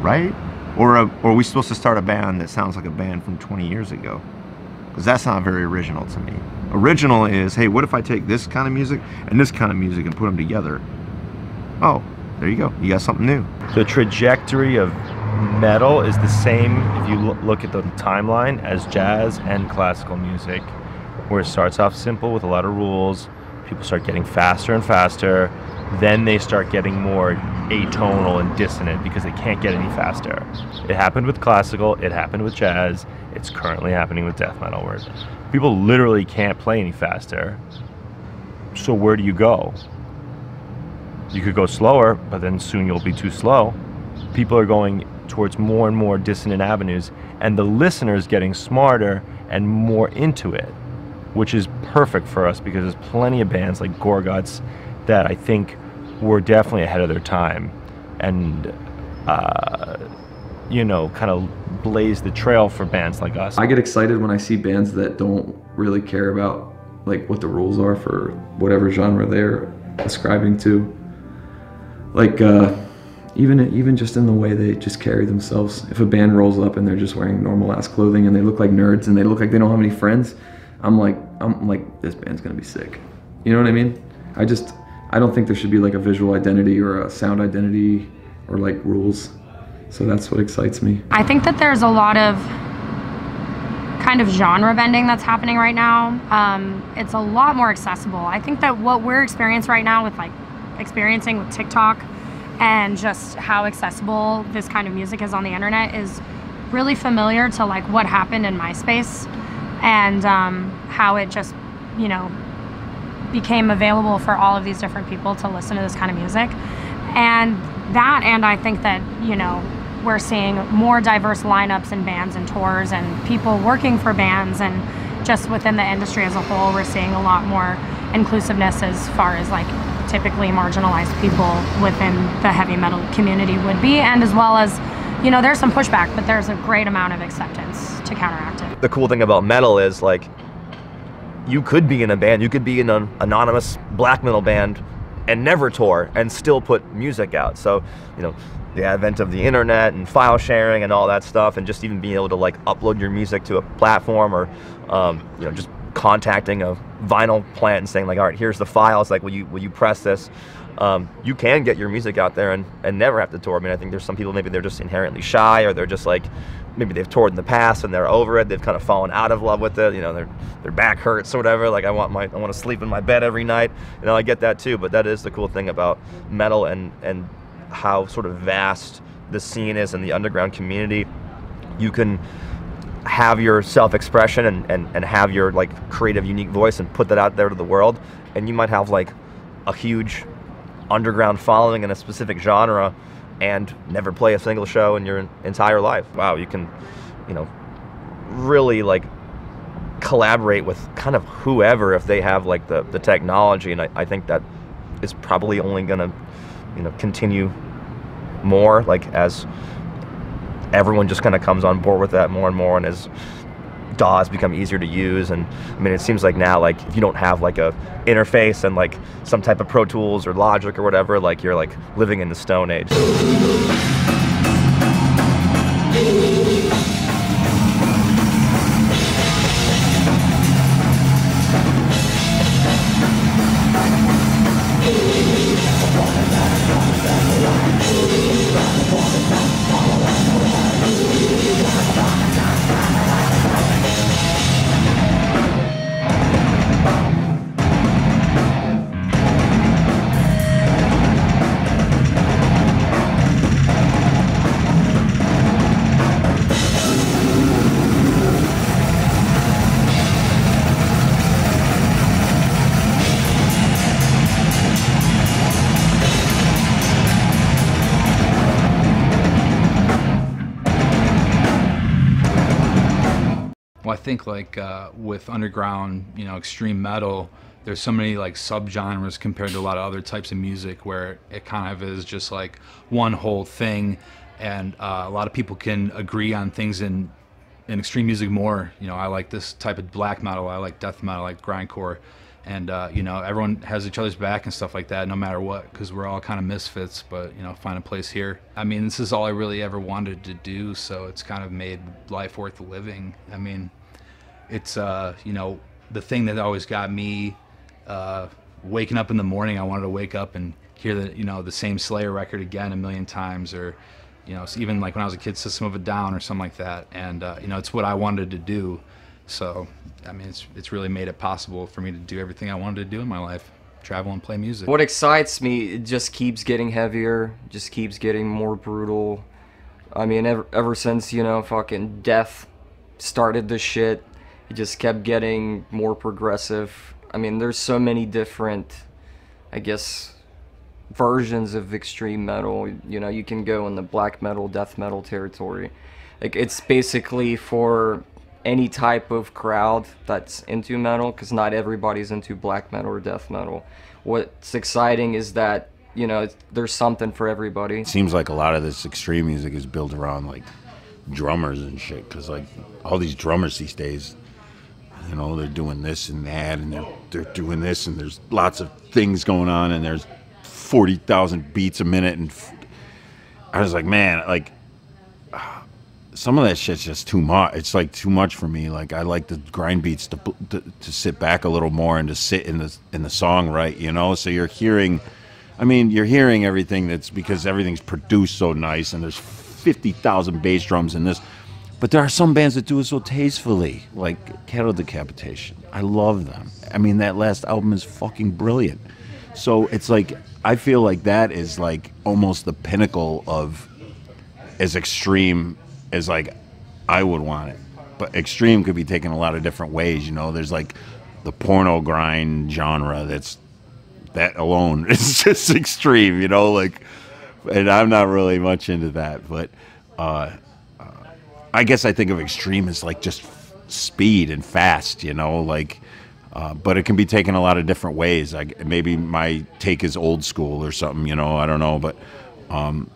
right? Or, a, or are we supposed to start a band that sounds like a band from 20 years ago? Because that's not very original to me. Original is, hey, what if I take this kind of music and this kind of music and put them together? Oh, there you go. You got something new. The trajectory of metal is the same if you look at the timeline as jazz and classical music, where it starts off simple with a lot of rules. People start getting faster and faster. Then they start getting more atonal and dissonant because they can't get any faster. It happened with classical, it happened with jazz, it's currently happening with death metal, where people literally can't play any faster. So where do you go? You could go slower, but then soon you'll be too slow. People are going towards more and more dissonant avenues, and the listener's getting smarter and more into it, which is perfect for us because there's plenty of bands like Gorguts that I think were definitely ahead of their time and, uh, you know, kind of blaze the trail for bands like us. I get excited when I see bands that don't really care about like what the rules are for whatever genre they're ascribing to. Like uh, even even just in the way they just carry themselves. If a band rolls up and they're just wearing normal ass clothing and they look like nerds and they look like they don't have any friends, I'm like I'm like this band's gonna be sick. You know what I mean? I just I don't think there should be like a visual identity or a sound identity or like rules. So that's what excites me. I think that there's a lot of kind of genre bending that's happening right now. Um, it's a lot more accessible. I think that what we're experiencing right now with like experiencing with TikTok and just how accessible this kind of music is on the internet is really familiar to like what happened in MySpace and um, how it just, you know, became available for all of these different people to listen to this kind of music. And that, and I think that, you know, we're seeing more diverse lineups and bands and tours and people working for bands and just within the industry as a whole, we're seeing a lot more inclusiveness as far as like typically marginalized people within the heavy metal community would be, and as well as, you know, there's some pushback, but there's a great amount of acceptance to counteract it. The cool thing about metal is like, you could be in a band, you could be in an anonymous black metal band and never tour and still put music out. So, you know, the advent of the internet and file sharing and all that stuff, and just even being able to like upload your music to a platform or, um, you know, just contacting a vinyl plant and saying like, all right, here's the files. Like, will you will you press this? Um, you can get your music out there and, and never have to tour. I mean, I think there's some people maybe they're just inherently shy or they're just like maybe they've toured in the past and they're over it. They've kind of fallen out of love with it. You know, their their back hurts or whatever. Like I want my I want to sleep in my bed every night. You know, I get that too. But that is the cool thing about metal and and how sort of vast the scene is in the underground community. You can have your self-expression and, and, and have your like creative unique voice and put that out there to the world and you might have like a huge underground following in a specific genre and never play a single show in your entire life. Wow, you can, you know, really like collaborate with kind of whoever if they have like the, the technology and I, I think that is probably only gonna, you know, continue more like as everyone just kind of comes on board with that more and more and as DAWs become easier to use and I mean it seems like now like if you don't have like a interface and like some type of Pro Tools or Logic or whatever like you're like living in the Stone Age. Think like uh, with underground, you know, extreme metal, there's so many like subgenres compared to a lot of other types of music where it kind of is just like one whole thing, and uh, a lot of people can agree on things in in extreme music more. You know, I like this type of black metal, I like death metal, I like grindcore, and uh, you know, everyone has each other's back and stuff like that, no matter what, because we're all kind of misfits. But you know, find a place here. I mean, this is all I really ever wanted to do, so it's kind of made life worth living. I mean, it's uh, you know, the thing that always got me uh, waking up in the morning. I wanted to wake up and hear the you know the same Slayer record again a million times, or you know, even like when I was a kid, System of a Down or something like that. And uh, you know, it's what I wanted to do. So I mean, it's it's really made it possible for me to do everything I wanted to do in my life, travel and play music. What excites me, it just keeps getting heavier, just keeps getting more brutal. I mean, ever, ever since, you know, fucking death started the shit, it just kept getting more progressive. I mean, there's so many different, I guess, versions of extreme metal. You know, you can go in the black metal, death metal territory. Like, it's basically for any type of crowd that's into metal, because not everybody's into black metal or death metal. What's exciting is that, you know, there's something for everybody. It seems like a lot of this extreme music is built around like drummers and shit because like all these drummers these days you know they're doing this and that and they're, they're doing this and there's lots of things going on and there's 40,000 beats a minute and I was like man like some of that shit's just too much it's like too much for me like I like the grind beats to, to to sit back a little more and to sit in the in the song right you know so you're hearing I mean you're hearing everything that's because everything's produced so nice and there's 50,000 bass drums in this. But there are some bands that do it so tastefully, like Cattle Decapitation. I love them. I mean, that last album is fucking brilliant. So it's like, I feel like that is like almost the pinnacle of as extreme as like I would want it. But extreme could be taken a lot of different ways, you know. There's like the porno grind genre that's that alone is just extreme, you know, like and I'm not really much into that, but uh, I guess I think of extreme as like just speed and fast, you know, like. Uh, but it can be taken a lot of different ways. Like maybe my take is old school or something, you know. I don't know, but um,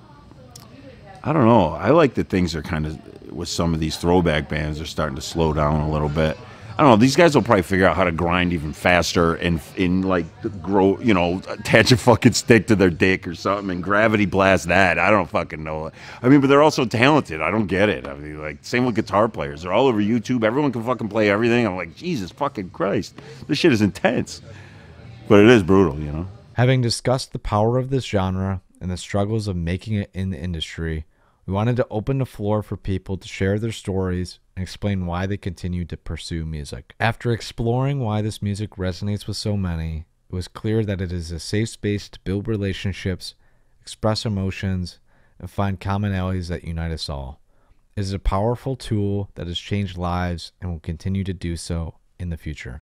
I don't know. I like that things are kind of with some of these throwback bands are starting to slow down a little bit. I don't know. These guys will probably figure out how to grind even faster and and like grow, you know, attach a fucking stick to their dick or something and gravity blast that. I don't fucking know. I mean, but they're also talented. I don't get it. I mean, like same with guitar players. They're all over YouTube. Everyone can fucking play everything. I'm like, Jesus fucking Christ, this shit is intense. But it is brutal, you know. Having discussed the power of this genre and the struggles of making it in the industry, we wanted to open the floor for people to share their stories and explain why they continue to pursue music. After exploring why this music resonates with so many, it was clear that it is a safe space to build relationships, express emotions, and find commonalities that unite us all. It is a powerful tool that has changed lives and will continue to do so in the future.